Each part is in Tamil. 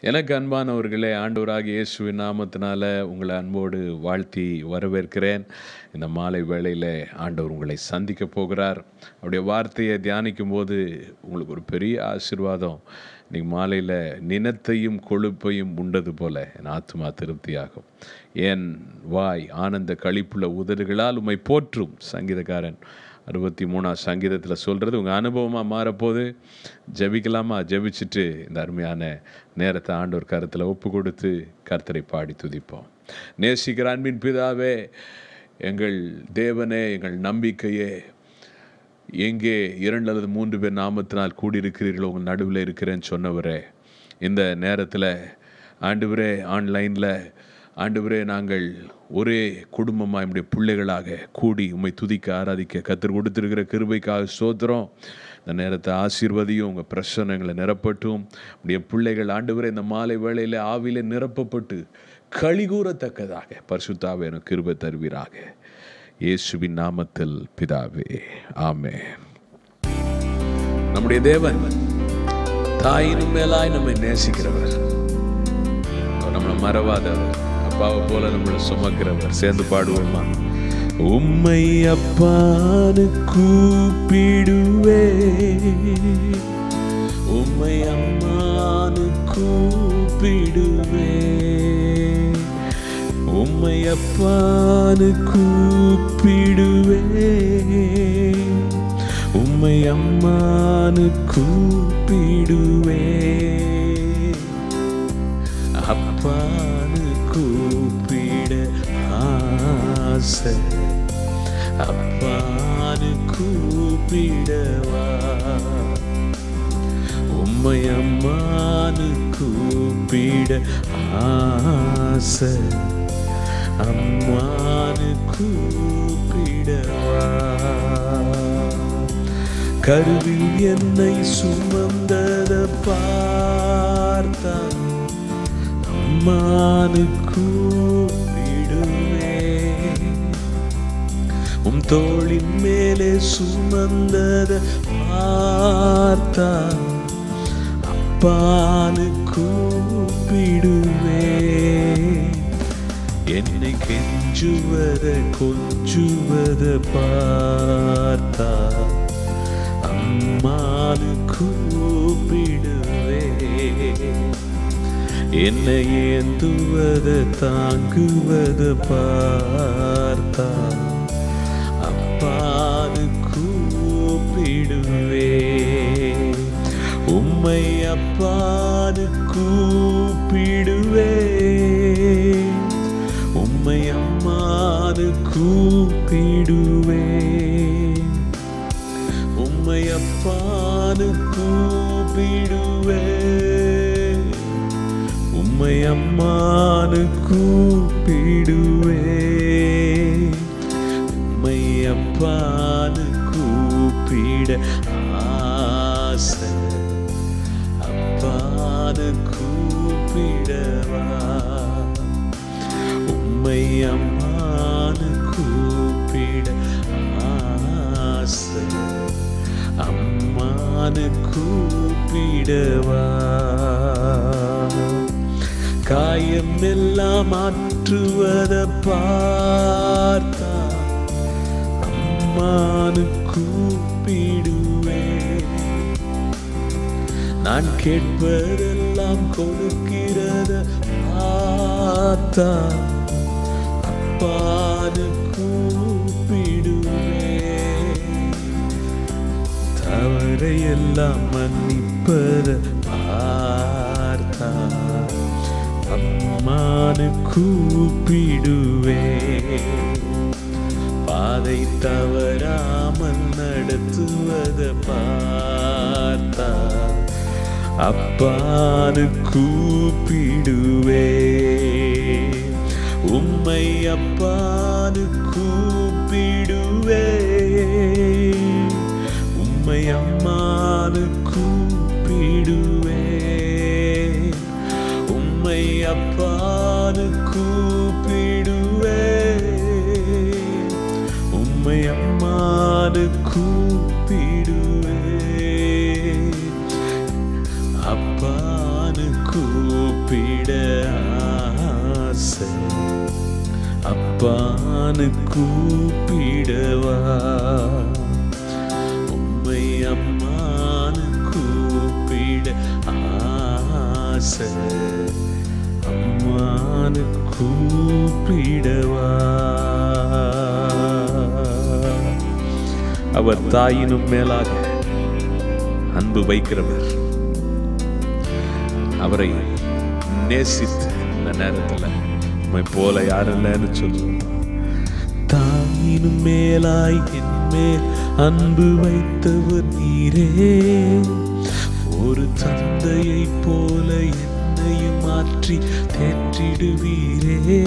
எனக்கு அன்பானவர்களே ஆண்டவராக இயேசுவின் நாமத்தினால உங்களை அன்போடு வாழ்த்தி வரவேற்கிறேன். இந்த மாலை வேளையில் ஆண்டவர் உங்களை சந்திக்க போகிறார். அவருடைய வார்த்தையை தியானிக்கும் போது உங்களுக்கு ஒரு பெரிய ஆசீர்வாதம். நீங்கள் மாலையில் நினத்தையும் கொழுப்பையும் உண்டது போல என் ஆத்மா திருப்தியாகும். என் வாய் ஆனந்த கழிப்புள்ள உதடுகளால் உம்மை போற்றும் சங்கீதக்காரன். அறுபத்தி மூணாம் சங்கீதத்தில் சொல்கிறது உங்கள் அனுபவமாக மாறப்போது ஜெபிக்கலாமா? ஜபிச்சுட்டு இந்த அருமையான நேரத்தை ஆண்டோர் கருத்தில் ஒப்பு கொடுத்து கர்த்தரை பாடி துதிப்போம். நேசிக்கிற அன்பின் பிதாவே எங்கள் தேவனே எங்கள் நம்பிக்கையே எங்கே இரண்டு அல்லது மூன்று பேர் நாமத்தினால் கூடியிருக்கிறீர்களோ உங்கள் நடுவில் இருக்கிறேன்னு சொன்னவரே இந்த நேரத்தில் ஆண்டுவரே ஆன்லைனில் ஆண்டவரே நாங்கள் ஒரே குடும்பமாக நம்முடைய பிள்ளைகளாக கூடி உம்மை துதிக்க ஆராதிக்க கத்தர் கொடுத்துருக்கிற கிருபைக்காக சோத்திரம் இந்த நேரத்தை ஆசீர்வதியும் உங்கள் பிரசனங்களை நிரப்பட்டும். உடைய பிள்ளைகள் ஆண்டவரே இந்த மாலை வேளையில் ஆவியில் நிரப்பப்பட்டு கழிகூறத்தக்கதாக பரிசுத்தாவே எனக்கு கிருபை தருவீராக. இயேசுவின் நாமத்தில் பிதாவே ஆமே நம்முடைய தேவன் தாயின் மேலாய் நம்மை நேசிக்கிறவர். நம்மளை மறவாதவர். அப்பாவை போல நம்மளை சுமக்கிறவர். சேர்ந்து பாடுவோமா? உம்மை அப்பானு கூப்பிடுவே உம்மை அம்மானு கூப்பிடுவே உம்மை அப்பானு கூப்பிடுவே உம்மை அம்மானு கூப்பிடுவே அப்பா கூப்பிட ஆசை. அப்பானு கூப்பிடவா? உம்மை அம்மானு கூப்பிட ஆசை. அம்மானு கூப்பிடவா? கருவில் என்னை சுமந்தத பார்த்தான். அம்மானு கூப்பிடுவே உம் தோளின் மேலே சுமந்தத பார்த்தா அப்பானு கூப்பிடுவே என்னை கெஞ்சுவத கொஞ்சுவத பார்த்தா அம்மானு கூப்பிடுவே என்னை ஏந்துவத தாங்குவத பார்த்தா அப்பாது கூப்பிடுவே உம்மை அப்பாது கூப்பிடுவே உம்மை அம்மாது கூப்பிடுவே உம்மை அப்பாது கூப்பிடுவே உம்மை அம்மானு கூப்பிடுவே. உம்மை அப்பானு கூப்பிட ஆசை. அப்பானு கூப்பிடவா. உம்மை அம்மானு கூப்பிட ஆசை. அம்மானு கூப்பிடவா. காயம் எல்லாம் மாற்றுவத பார்த்தா அம்மானு கூப்பிடுவேன். நான் கேட்பதெல்லாம் கொடுக்கிறத பார்த்தா அப்பானு கூப்பிடுவேன். தவறையெல்லாம் மன்னிப்பத பார்த்தா அம்மானு கூப்பிடுவே. பாதை தவறாமல் நடத்துவத பார்த்தா அப்பானு கூப்பிடுவே. உம்மை அப்பானு கூப்பிடுவே. உம்மை அம்மானு அப்பானு கூப்பிடுவே. உம்மை அம்மானு கூப்பிடுவே. அப்பானு கூப்பிட ஆசை. அப்பானு கூப்பிடவா. உம்மை அம்மானு கூப்பிட ஆசை. அம்மான்னு கூப்பிடவா அவர் தாயினும் மேலாக அன்பு வைக்கிறவர். அவரை நேசித்து இந்த நேரத்தில் உண்மை போல யாரும் இல்லைன்னு சொல்லுவோம் தாயினும் மேலாய் என் மேல் அன்பு வைத்தவர் நீரே. ஒரு தந்தையை போல என் என்னையும் மாற்றி தேற்றிடுவீரே.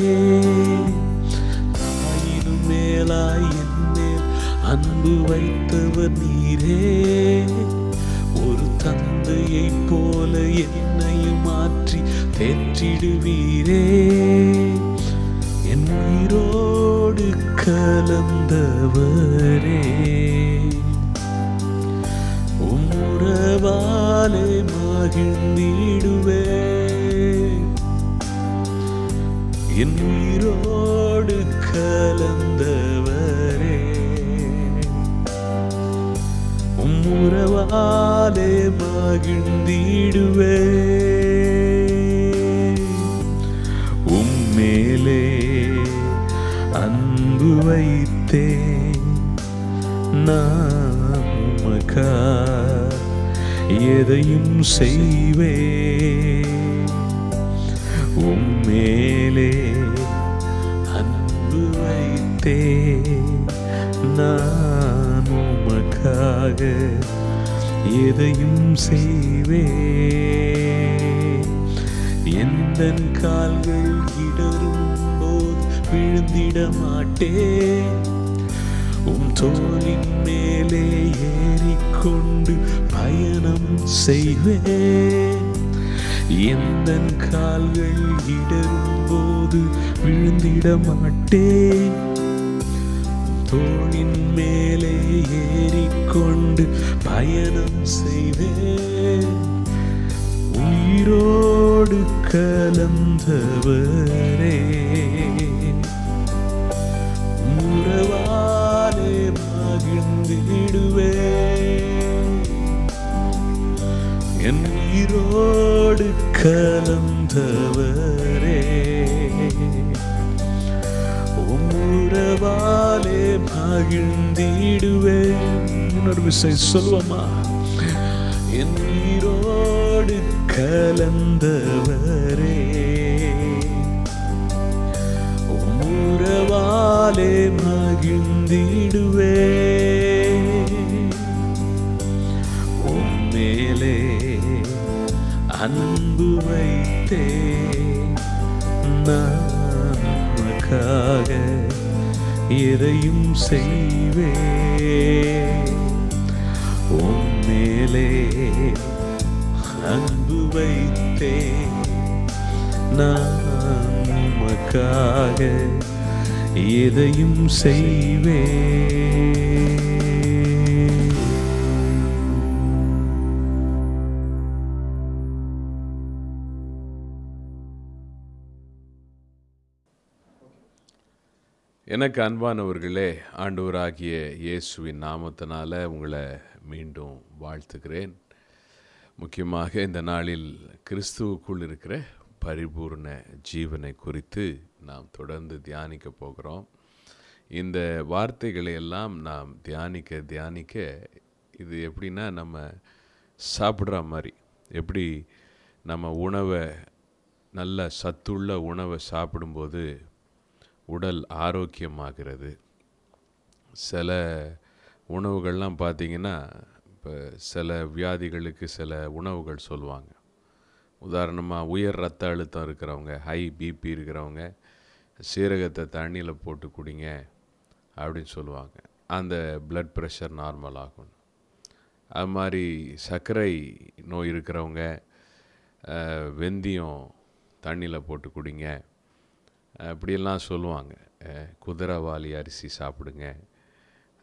தாயினும் மேலாய் என் அன்பு வைத்தவர் நீரே. ஒரு தந்தையை போல என்னையும் மாற்றி தேற்றிடுவீரே. என் உயிரோடு கலந்தவரே. உறவாலே மகிழ்ந்திடுவே என் உயிரோடு கலந்தவரே. உம்முறவாலே மகிழ்ந்திடுவே. உம்மேலே அன்பு வைத்தே நான் எதையும் செய்வே உம்மேலே வைத்தே நான் உமக்காக எதையும் செய்வே எந்த கால்கள் இடரும் போது விழுந்திட மாட்டே உம் தோளின் மேலே ஏறிக்கொண்டு பயணம் செய்வே எந்த கால்கள் இடரும் போது விழுந்திட மாட்டேன் தோளின் மேலே ஏறிக்கொண்டு பயணம் செய்வேன். உயிரோடு கலந்தவரே. உறவாலே மகிழ்ந்திடுவே என் உயிரோடு கலந்தவர். உறவாலே மகிழ்ந்திடுவேன் இன்னொரு விசை சொல்லுவமா என் நீரோடு கலந்தவரே உறவாலே மகிழ்ந்திடுவே உம்மேலே அன்பு வைத்தே நமக்காக எதையும் செய்வே. உம்மேலே அன்பு வைத்தே நான் உமக்காக எதையும் செய்வே. எனக்கு அன்பானவர்களே ஆண்டவராகிய இயேசுவின் நாமத்தினால உங்களை மீண்டும் வாழ்த்துகிறேன். முக்கியமாக இந்த நாளில் கிறிஸ்துவுக்குள் இருக்கிற பரிபூர்ண ஜீவனை குறித்து நாம் தொடர்ந்து தியானிக்க போகிறோம். இந்த வார்த்தைகளை எல்லாம் நாம் தியானிக்க தியானிக்க இது எப்படின்னா நம்ம சாப்பிட்ற மாதிரி எப்படி நம்ம உணவை நல்ல சத்துள்ள உணவை சாப்பிடும்போது உடல் ஆரோக்கியமாகிறது. சில உணவுகள்லாம் பார்த்திங்கன்னா இப்போ சில வியாதிகளுக்கு சில உணவுகள் சொல்லுவாங்க. உதாரணமாக உயர் ரத்த அழுத்தம் இருக்கிறவங்க ஹை பிபி இருக்கிறவங்க சீரகத்தை தண்ணியில் போட்டு குடிங்க அப்படின்னு சொல்லுவாங்க. அந்த பிளட் ப்ரெஷர் நார்மல் ஆகும் அது மாதிரி சர்க்கரை நோய் இருக்கிறவங்க வெந்தயம் தண்ணியில் போட்டு குடிங்க. அப்படியெல்லாம் சொல்லுவாங்க. அஹ், குதிரைவாலி அரிசி சாப்பிடுங்க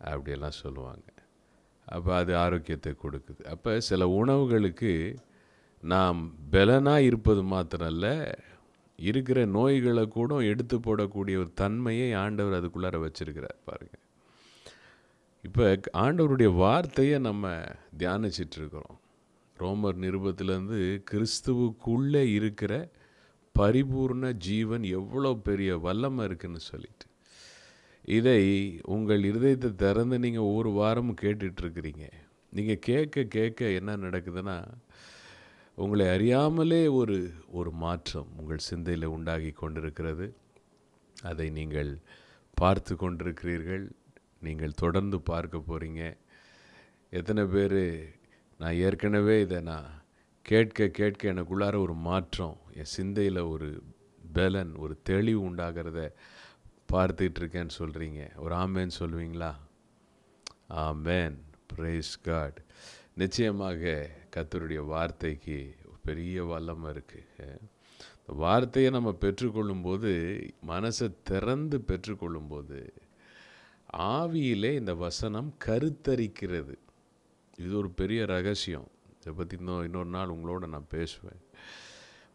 அப்படியெல்லாம் சொல்லுவாங்க. அப்போ அது ஆரோக்கியத்தை கொடுக்குது. அப்போ சில உணவுகளுக்கு நாம் பலனாக இருப்பது மாத்திரமல்ல இருக்கிற நோய்களை கூட எடுத்து போடக்கூடிய ஒரு தன்மையை ஆண்டவர் அதுக்குள்ளார வச்சிருக்கிறார் பாருங்கள் இப்போ ஆண்டவருடைய வார்த்தையை நம்ம தியானிச்சிட்ருக்கிறோம் ரோமர் நிருபத்திலேருந்து கிறிஸ்துவுக்குள்ளே இருக்கிற பரிபூர்ண ஜீவன் எவ்வளோ பெரிய வல்லமை இருக்குன்னு சொல்லிட்டு. இதை உங்கள் இருதயத்தை திறந்து நீங்கள் ஒவ்வொரு வாரமும் கேட்டுட்ருக்கிறீங்க. நீங்கள் கேட்க கேட்க என்ன நடக்குதுன்னா உங்களை அறியாமலே ஒரு ஒரு மாற்றம் உங்கள் சிந்தையில் உண்டாகி கொண்டிருக்கிறது. அதை நீங்கள் பார்த்து கொண்டிருக்கிறீர்கள். நீங்கள் தொடர்ந்து பார்க்க போகிறீங்க எத்தனை பேர் நான் ஏற்கனவே இதை நான் கேட்க கேட்க எனக்குள்ளார ஒரு மாற்றம் என் சிந்தையில் ஒரு பலன் ஒரு தெளிவு உண்டாகிறத பார்த்துட்டு இருக்கேன்னு சொல்கிறீங்க ஒரு ஆமேன்னு சொல்லுவீங்களா? ஆமேன். ப்ரைஸ் காட் நிச்சயமாக கத்தருடைய வார்த்தைக்கு பெரிய வல்லமை இருக்குது இந்த வார்த்தையை நம்ம பெற்றுக்கொள்ளும்போது மனசை திறந்து பெற்றுக்கொள்ளும்போது ஆவியிலே இந்த வசனம் கருத்தரிக்கிறது. இது ஒரு பெரிய ரகசியம். இதை பற்றி இன்னும் இன்னொரு நாள் உங்களோட நான் பேசுவேன்.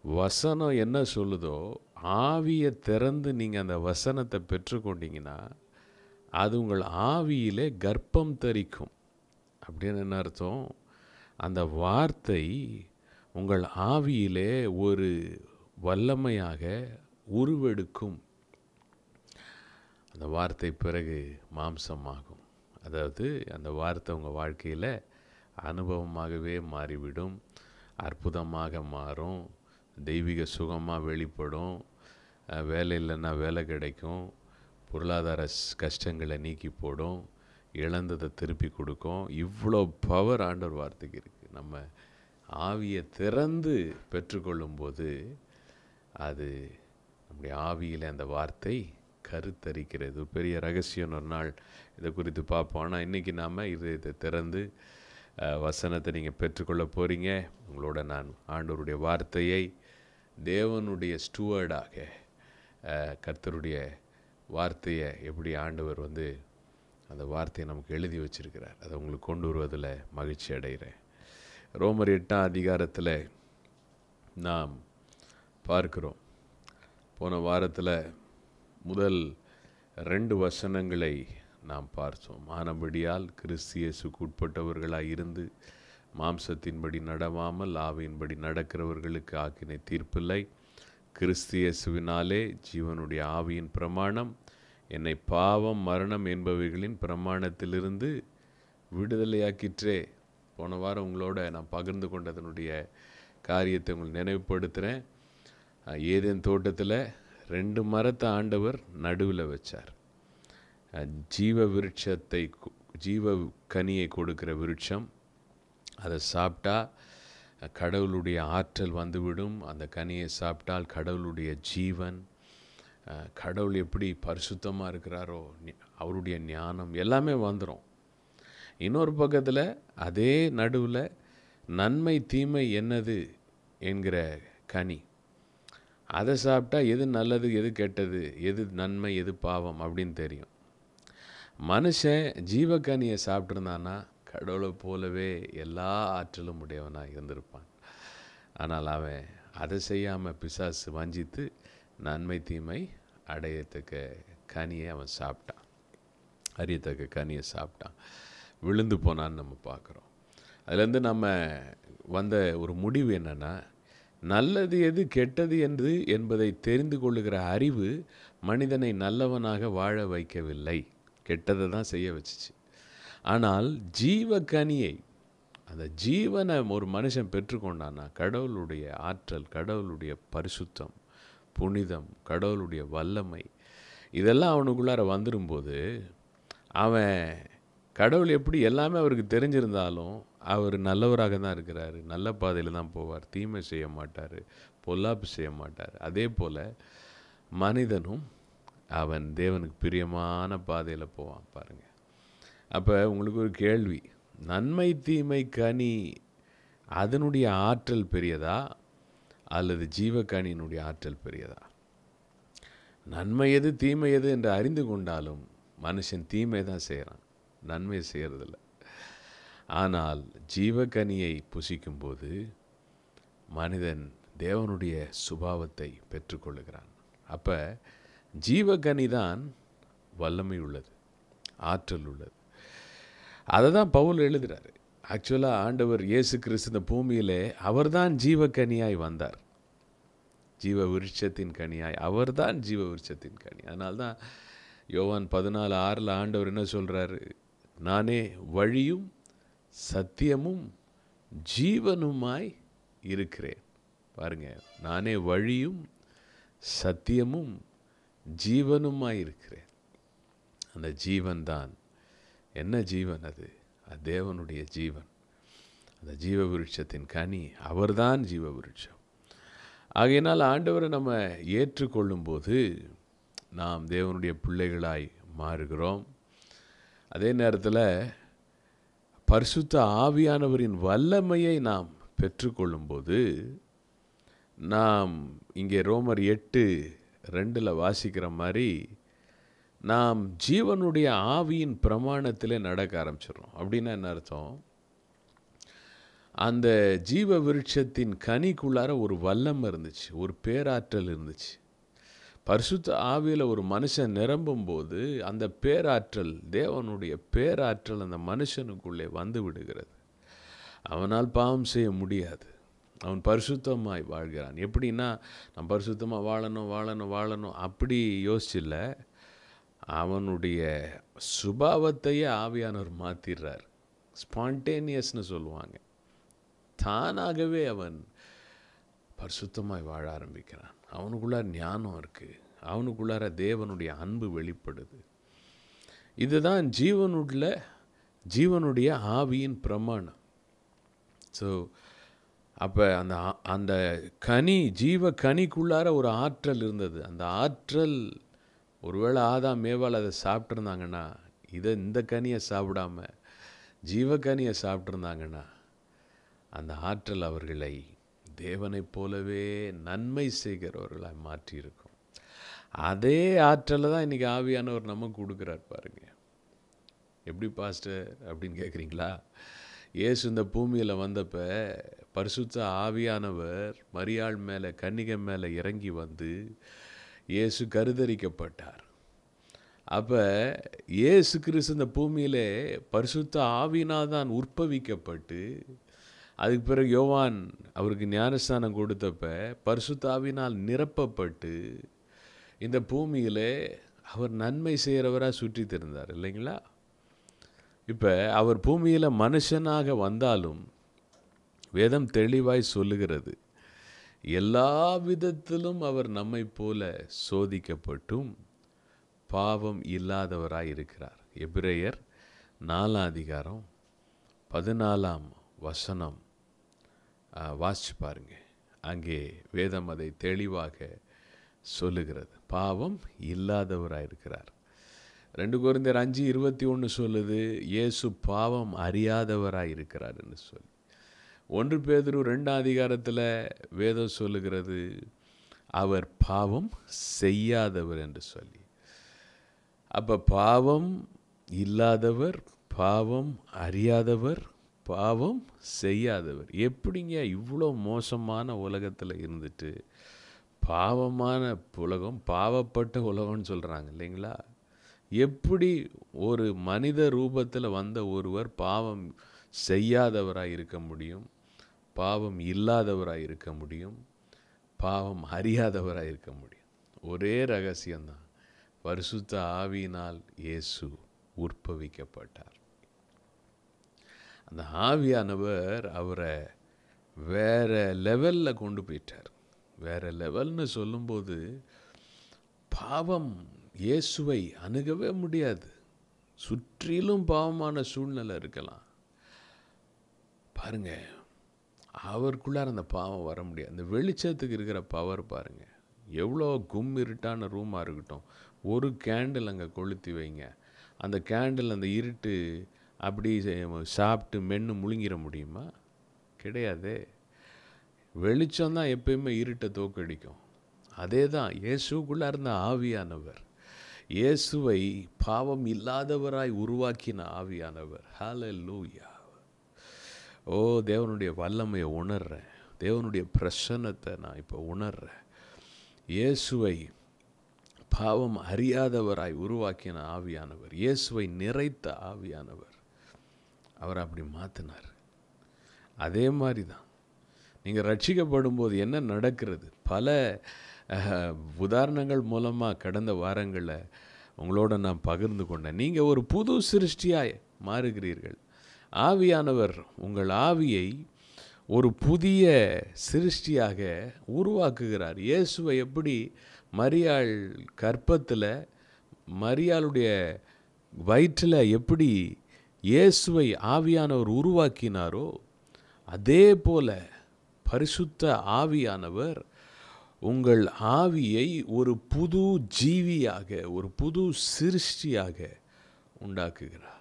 வசனம் என்ன சொல்லுதோ ஆவியை திறந்து நீங்கள் அந்த வசனத்தை பெற்றுக்கொண்டீங்கன்னா அது உங்கள் ஆவியிலே கர்ப்பம் தரிக்கும். அப்படின்னு என்ன அர்த்தம்? அந்த வார்த்தை உங்கள் ஆவியிலே ஒரு வல்லமையாக உருவெடுக்கும். அந்த வார்த்தை பிறகு மாம்சமாகும். அதாவது அந்த வார்த்தை உங்கள் வாழ்க்கையில் அனுபவமாகவே மாறிவிடும் அற்புதமாக மாறும். தெய்வீக சுகமாக வெளிப்படும். வேலை இல்லைன்னா வேலை கிடைக்கும். பொருளாதார கஷ்டங்களை நீக்கி போடும். இழந்ததை திருப்பி கொடுக்கும். இவ்வளோ பவர் ஆண்டவர் வார்த்தைக்கு இருக்குது நம்ம ஆவியை திறந்து பெற்றுக்கொள்ளும்போது அது நம்முடைய ஆவியில் அந்த வார்த்தை கருத்தரிக்கிறது. பெரிய ரகசியம் ஒரு நாள் இதை குறித்து பார்ப்போம். ஆனால் இன்றைக்கி நாம் இது இதை திறந்து வசனத்தை நீங்கள் பெற்றுக்கொள்ள போகிறீங்க உங்களோட நான் ஆண்டவருடைய வார்த்தையை தேவனுடைய ஸ்டூவர்டாக கர்த்தருடைய வார்த்தையை எப்படி ஆண்டவர் வந்து அந்த வார்த்தையை நமக்கு எழுதி வச்சிருக்கிறார் அதை உங்களுக்கு கொண்டு வருவதில் மகிழ்ச்சி அடைகிறேன். ரோமர் எட்டாம் அதிகாரத்தில் நாம் பார்க்கிறோம். போன வாரத்தில் முதல் ரெண்டு வசனங்களை நாம் பார்த்தோம். ஆனபடியால் கிறிஸ்தியேசுக்கு உட்பட்டவர்களாக இருந்து மாம்சத்தின்படி நடவாமல் ஆவியின்படி நடக்கிறவர்களுக்கு ஆக்கினை தீர்ப்பில்லை. கிறிஸ்தியசுவினாலே ஜீவனுடைய ஆவியின் பிரமாணம் என்னை பாவம் மரணம் என்பவைகளின் பிரமாணத்திலிருந்து விடுதலையாக்கிற்றே. போன வாரம் உங்களோட நான் பகிர்ந்து கொண்டதனுடைய காரியத்தை உங்களுக்கு நினைவுபடுத்துகிறேன் ஏதேன் தோட்டத்தில் ரெண்டு மரத்தை ஆண்டவர் நடுவில் வச்சார். ஜீவ விருட்சத்தை ஜீவ கனியை கொடுக்கிற விருட்சம். அதை சாப்பிட்டா கடவுளுடைய ஆற்றல் வந்துவிடும். அந்த கனியை சாப்பிட்டால் கடவுளுடைய ஜீவன் கடவுள் எப்படி பரிசுத்தமாக இருக்கிறாரோ அவருடைய ஞானம் எல்லாமே வந்துடும் இன்னொரு பக்கத்தில் அதே நடுவில் நன்மை தீமை என்னது என்கிற கனி. அதை சாப்பிட்டா எது நல்லது எது கெட்டது எது நன்மை எது பாவம் அப்படின்னு தெரியும். மனுஷன் ஜீவக்கனியை சாப்பிட்ருந்தான்னா கடவுளை போலவே எல்லா ஆற்றலும் உடையவனாக இருந்திருப்பான். ஆனால் அவன் அதை செய்யாமல் பிசாசு வஞ்சித்து நன்மை தீமை அடையத்தக்க கனியை அவன் சாப்பிட்டான். அறியத்தக்க கனியை சாப்பிட்டான். விழுந்து போனான்னு நம்ம பார்க்குறோம். அதுலேருந்து நம்ம வந்த ஒரு முடிவு என்னென்னா நல்லது எது கெட்டது என்று என்பதை தெரிந்து கொள்ளுகிற அறிவு மனிதனை நல்லவனாக வாழ வைக்கவில்லை. கெட்டதை தான் செய்ய வச்சுச்சு. ஆனால் ஜீவ கனியை அந்த ஜீவனை ஒரு மனுஷன் பெற்றுக்கொண்டான்னா கடவுளுடைய ஆற்றல் கடவுளுடைய பரிசுத்தம் புனிதம் கடவுளுடைய வல்லமை இதெல்லாம் அவனுக்குள்ளார வந்துடும்போது அவன் கடவுள் எப்படி எல்லாமே அவருக்கு தெரிஞ்சிருந்தாலும் அவர் நல்லவராக தான் இருக்கிறாரு நல்ல பாதையில் தான் போவார் தீமை செய்ய மாட்டார் பொல்லாப்பு செய்ய மாட்டார். அதே போல் மனிதனும் அவன் தேவனுக்கு பிரியமான பாதையில் போவான் பாருங்கள் அப்போ உங்களுக்கு ஒரு கேள்வி. நன்மை தீமை கனி அதனுடைய ஆற்றல் பெரியதா? அல்லது ஜீவக்கனியினுடைய ஆற்றல் பெரியதா? நன்மை எது தீமை எது என்று அறிந்து கொண்டாலும் மனுஷன் தீமை தான் செய்கிறான் நன்மை செய்கிறதில்ல ஆனால் ஜீவக்கனியை புசிக்கும்போது மனிதன் தேவனுடைய சுபாவத்தை பெற்றுக்கொள்ளுகிறான். அப்போ ஜீவகனி தான் வல்லமை உள்ளது ஆற்றல் உள்ளது. அதை தான் பவுல் எழுதுகிறாரு ஆக்சுவலாக ஆண்டவர் இயேசு கிறிஸ்து இந்த பூமியிலே அவர்தான் ஜீவக்கனியாய் வந்தார். ஜீவ விருட்சத்தின் கனியாய். அவர்தான் ஜீவ விருட்சத்தின் கனி. அதனால தான் யோவான் பதினாலு ஆறில் ஆண்டவர் என்ன சொல்கிறாரு நானே வழியும் சத்தியமும் ஜீவனுமாய் இருக்கிறேன். பாருங்க நானே வழியும் சத்தியமும் ஜீவனுமாய் இருக்கிறேன். அந்த ஜீவன் தான் என்ன ஜீவன் அது? அது தேவனுடைய ஜீவன். அந்த ஜீவ விருட்சத்தின் கனி அவர்தான் ஜீவ விருட்சம் ஆகையினால் ஆண்டவரை நம்ம ஏற்றுக்கொள்ளும்போது நாம் தேவனுடைய பிள்ளைகளாய் மாறுகிறோம். அதே நேரத்தில் பரிசுத்த ஆவியானவரின் வல்லமையை நாம் பெற்றுக்கொள்ளும்போது நாம் இங்கே ரோமர் எட்டு ரெண்டில் வாசிக்கிற மாதிரி நாம் ஜீவனுடைய ஆவியின் பிரமாணத்திலே நடக்க ஆரம்பிச்சிடறோம். அப்படின்னா என்ன அர்த்தம்? அந்த ஜீவ விருட்சத்தின் கனிக்குள்ளார ஒரு வல்லம் இருந்துச்சு ஒரு பேராற்றல் இருந்துச்சு. பரிசுத்த ஆவியில் ஒரு மனுஷன் நிரம்பும் போது அந்த பேராற்றல் தேவனுடைய பேராற்றல் அந்த மனுஷனுக்குள்ளே வந்து விடுகிறது. அவனால் பாவம் செய்ய முடியாது. அவன் பரிசுத்தமாய் வாழ்கிறான். எப்படின்னா நான் பரிசுத்தமாக வாழணும் வாழணும் வாழணும் அப்படி யோசிச்சில்ல. அவனுடைய சுபாவத்தையே ஆவியானவர் மாற்றிடுறார் ஸ்பான்டேனியஸ்னு சொல்லுவாங்க. தானாகவே அவன் பரிசுத்தமாய் வாழ ஆரம்பிக்கிறான். அவனுக்குள்ளார ஞானம் இருக்குது அவனுக்குள்ளார தேவனுடைய அன்பு வெளிப்படுது. இதுதான் ஜீவனுள்ள ஜீவனுடைய ஆவியின் பிரமாணம். ஸோ அப்போ அந்த அந்த கனி ஜீவ கனிக்குள்ளார ஒரு ஆற்றல் இருந்தது. அந்த ஆற்றல் ஒருவேளை ஆதாம் மேவால் அதை சாப்பிட்ருந்தாங்கன்னா இதை இந்த கனியை சாப்பிடாம ஜீவ கனியை சாப்பிட்ருந்தாங்கன்னா அந்த ஆற்றல் அவர்களை தேவனைப் போலவே நன்மை செய்கிறவர்களாக மாற்றியிருக்கும். அதே ஆற்றலை தான் இன்றைக்கி ஆவியானவர் நமக்கு கொடுக்குறார் பாருங்க. எப்படி பாஸ்டர் அப்படின்னு கேட்குறீங்களா இயேசு இந்த பூமியில் வந்தப்போ பரிசுத்த ஆவியானவர் மரியாள் மேலே கன்னிகை மேலே இறங்கி வந்து இயேசு கருதரிக்கப்பட்டார். அப்போ இயேசு கிறிஸ்து இந்த பூமியிலே பரிசுத்த ஆவினால் தான் உற்பவிக்கப்பட்டு அதுக்கு பிறகு யோவான் அவருக்கு ஞானஸ்தானம் கொடுத்தப்ப பரிசுத்தாவினால் நிரப்பப்பட்டு இந்த பூமியிலே அவர் நன்மை செய்கிறவராக சுற்றி திருந்தார் இல்லைங்களா? இப்போ அவர் பூமியில் மனுஷனாக வந்தாலும் வேதம் தெளிவாய் சொல்லுகிறது. எல்லா விதத்திலும் அவர் நம்மை போல சோதிக்கப்பட்டும் பாவம் இல்லாதவராய் இருக்கிறார். எபிரேயர் நாலாம் அதிகாரம் பதினாலாம் வசனம். வாசிச்சு பாருங்க. அங்கே வேதம் அதை தெளிவாக சொல்லுகிறது. பாவம் இல்லாதவராக இருக்கிறார். ரெண்டு குறைந்தர் அஞ்சு இருபத்தி ஒன்று சொல்லுது இயேசு பாவம் அறியாதவராக இருக்கிறார் என்று சொல்லி. ஒன்று பேதரு ரெண்டாம் அதிகாரத்தில் வேதம் சொல்லுகிறது அவர் பாவம் செய்யாதவர் என்று சொல்லி. அப்போ பாவம் இல்லாதவர் பாவம் அறியாதவர் பாவம் செய்யாதவர். எப்படிங்க இவ்வளோ மோசமான உலகத்தில் இருந்துட்டு பாவமான உலகம் பாவப்பட்ட உலகம்னு சொல்கிறாங்க இல்லைங்களா? எப்படி ஒரு மனித ரூபத்தில் வந்த ஒருவர் பாவம் செய்யாதவராக இருக்க முடியும்? பாவம் இல்லாதவராக இருக்க முடியும். பாவம் அறியாதவராக இருக்க முடியும். ஒரே ரகசியம்தான். பரிசுத்த ஆவியினால் இயேசு உற்பவிக்கப்பட்டார். அந்த ஆவியானவர் அவரை வேற லெவலில் கொண்டு போயிட்டார். வேற லெவல்னு சொல்லும்போது பாவம் இயேசுவை அணுகவே முடியாது. சுற்றிலும் பாவமான சூழ்நிலை இருக்கலாம். பாருங்க அவருக்குள்ளார அந்த பாவம் வர முடியாது. அந்த வெளிச்சத்துக்கு இருக்கிற பவர் பாருங்க. எவ்வளோ கும் இருட்டான ரூமாக இருக்கட்டும். ஒரு கேண்டில் அங்கே கொளுத்தி வைங்க. அந்த கேண்டில் அந்த இருட்டு அப்படி சாப்பிட்டு மென்று முழுங்கிட முடியுமா? கிடையாதே. வெளிச்சம் தான் எப்பயுமே இருட்டை தோக்கடிக்கும். அதே தான் இயேசுக்குள்ளே இருந்த ஆவியானவர். இயேசுவை பாவம் இல்லாதவராய் உருவாக்கின ஆவியானவர். ஹால லூயா ஓ தேவனுடைய வல்லமையை உணர்கிறேன் தேவனுடைய பிரசன்னத்தை நான் இப்போ உணர்கிறேன் இயேசுவை பாவம் அறியாதவராய் உருவாக்கின ஆவியானவர் இயேசுவை நிறைத்த ஆவியானவர். அவர் அப்படி மாற்றினார் அதே மாதிரி தான் நீங்கள் ரட்சிக்கப்படும் போது என்ன நடக்கிறது? பல உதாரணங்கள் மூலமாக கடந்த வாரங்களில் உங்களோட நான் பகிர்ந்து கொண்டேன். நீங்கள் ஒரு புது சிருஷ்டியாய் மாறுகிறீர்கள். ஆவியானவர் உங்கள் ஆவியை ஒரு புதிய சிருஷ்டியாக உருவாக்குகிறார். இயேசுவை எப்படி மரியாள் கற்பத்தில் மரியாளுடைய வயிற்றில் எப்படி இயேசுவை ஆவியானவர் உருவாக்கினாரோ அதே போல பரிசுத்த ஆவியானவர் உங்கள் ஆவியை ஒரு புது ஜீவியாக ஒரு புது சிருஷ்டியாக உண்டாக்குகிறார்.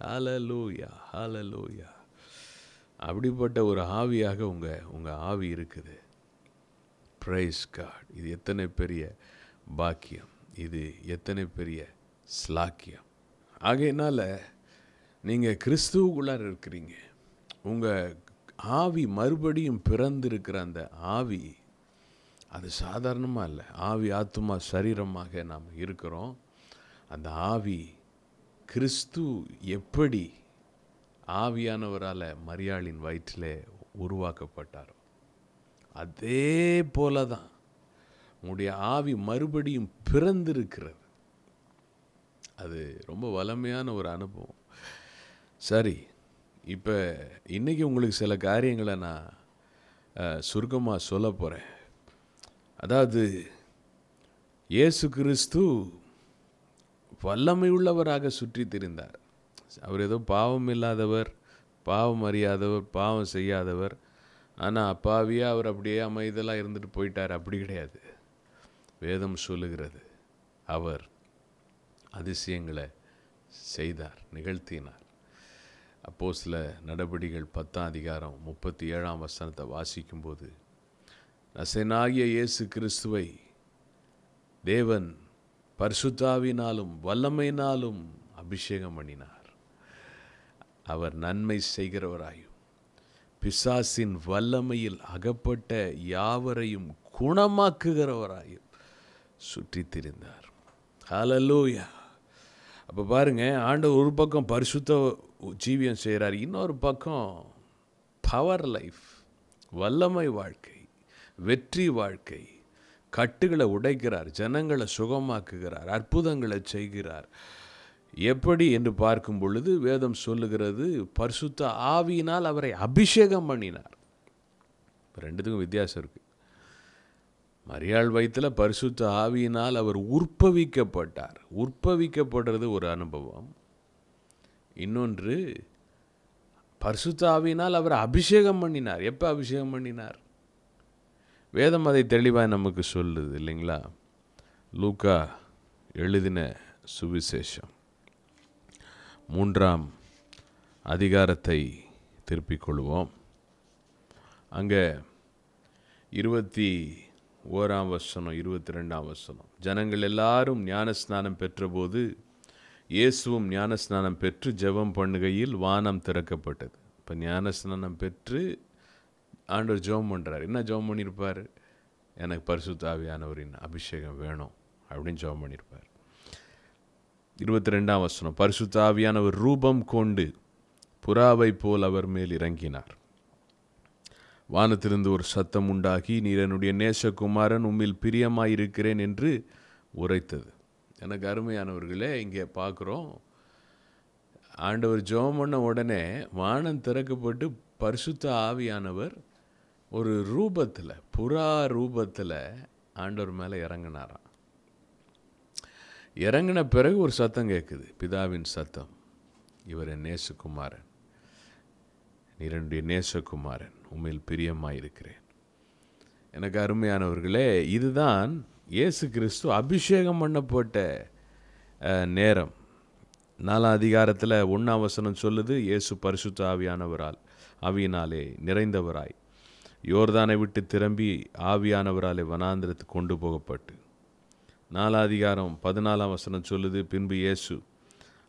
ஹலலூயா ஹலலூயா அப்படிப்பட்ட ஒரு ஆவியாக உங்கள் உங்கள் ஆவி இருக்குது. ப்ரைஸ் காட் இது எத்தனை பெரிய பாக்கியம். இது எத்தனை பெரிய ஸ்லாக்கியம். ஆகையினால் நீங்கள் கிறிஸ்துவுக்குள்ளார் இருக்கிறீங்க. உங்கள் ஆவி மறுபடியும் பிறந்திருக்கிற அந்த ஆவி அது சாதாரணமாக இல்லை. ஆவி ஆத்மா சரீரமாக நாம் இருக்கிறோம். அந்த ஆவி கிறிஸ்து எப்படி ஆவியானவரால் மரியாளின் வயிற்றில் உருவாக்கப்பட்டாரோ அதே போல தான் உங்களுடைய ஆவி மறுபடியும் பிறந்திருக்கிறது. அது ரொம்ப வளமையான ஒரு அனுபவம். சரி இப்போ இன்றைக்கி உங்களுக்கு சில காரியங்களை நான் சுருக்கமாக சொல்ல போகிறேன் அதாவது இயேசு கிறிஸ்து வல்லமை உள்ளவராக சுற்றி திரிந்தார் அவர் ஏதோ பாவம் இல்லாதவர் பாவம் அறியாதவர் பாவம் செய்யாதவர். ஆனால் அப்பாவியாக அவர் அப்படியே அமைதலாக இருந்துட்டு போயிட்டார். அப்படி கிடையாது. வேதம் சொல்லுகிறது அவர் அதிசயங்களை செய்தார் நிகழ்த்தினார். அப்போ சில நடபடிகள் பத்தாம் அதிகாரம் முப்பத்தி ஏழாம் வசனத்தை வாசிக்கும்போது நசைனாகிய இயேசு கிறிஸ்துவை தேவன் பரிசுத்தாவினாலும் வல்லமையினாலும் அபிஷேகம் பண்ணினார். அவர் நன்மை செய்கிறவராயும் பிசாசின் வல்லமையில் அகப்பட்ட யாவரையும் குணமாக்குகிறவராயும் சுற்றி திரிந்தார். ஹலலூயா அப்போ பாருங்க ஆண்டவர் ஒரு பக்கம் பரிசுத்த ஜீவியம் செய்கிறார் இன்னொரு பக்கம் பவர் லைஃப் வல்லமை வாழ்க்கை வெற்றி வாழ்க்கை கட்டுகளை உடைக்கிறார் ஜனங்களை சுகமாக்குகிறார் அற்புதங்களை செய்கிறார். எப்படி என்று பார்க்கும் பொழுது வேதம் சொல்லுகிறது பரிசுத்த ஆவியினால் அவரை அபிஷேகம் பண்ணினார். ரெண்டுத்துக்கும் வித்தியாசம் இருக்கு. மரியாள் வயிற்றில் பரிசுத்த ஆவியினால் அவர் உற்பவிக்கப்பட்டார். உற்பவிக்கப்படுறது ஒரு அனுபவம். இன்னொன்று பரிசுத்த ஆவியினால் அவர் அபிஷேகம் பண்ணினார். எப்போ அபிஷேகம் பண்ணினார்? வேதம் அதை தெளிவாக நமக்கு சொல்லுது இல்லைங்களா? லூக்கா எழுதின சுவிசேஷம். மூன்றாம் அதிகாரத்தை திருப்பிக் கொள்வோம். அங்கே இருபத்தி ஓராம் வசனம் இருபத்தி ரெண்டாம் வசனம். ஜனங்கள் எல்லாரும் ஞானஸ்நானம் பெற்றபோது இயேசுவும் ஞானஸ்நானம் பெற்று ஜெபம் பண்ணுகையில் வானம் திறக்கப்பட்டது. இப்போ ஞானஸ்நானம் பெற்று ஆண்டவர் ஜோம் பண்ணுறார் என்ன ஜோம் பண்ணியிருப்பார் எனக்கு பரிசுத்த ஆவியானவரின் அபிஷேகம் வேணும் அப்படின்னு ஜெபம் பண்ணியிருப்பார் இருபத்தி ரெண்டாம் வசனம். பரிசுத்த ஆவியானவர் ரூபம் கொண்டு புறாவை போல் அவர் மேல் இறங்கினார். வானத்திலிருந்து ஒரு சத்தம் உண்டாகி நீர் என்னுடைய நேசகுமாரன் உம்மில் பிரியமாயிருக்கிறேன் என்று உரைத்தது. எனக்கு அருமையானவர்களே இங்கே பார்க்குறோம். ஆண்டவர் ஜெபம் பண்ண உடனே வானம் திறக்கப்பட்டு பரிசுத்த ஆவியானவர் ஒரு ரூபத்தில் புறா ரூபத்தில் ஆண்டவர் மேலே இறங்கினாராம். இறங்கின பிறகு ஒரு சத்தம் கேட்குது பிதாவின் சத்தம். இவர் என் நேசகுமாரன். நீர் நேசகுமாரன். உண்மையில் பிரியமாயிருக்கிறேன். எனக்கு அருமையானவர்களே இதுதான் இயேசு கிறிஸ்து அபிஷேகம் பண்ணப்பட்ட நேரம். நாலாம் அதிகாரத்தில் ஒன்றாம் வசனம் சொல்லுது இயேசு பரிசுத்த ஆவியானவரால் ஆவியினாலே நிறைந்தவராய். யோர்தானை விட்டு திரும்பி ஆவியானவராலே வனாந்திரத்துக்கு கொண்டு போகப்பட்டு. நாலாதிகாரம் பதினாலாம் வசனம் சொல்லுது பின்பு இயேசு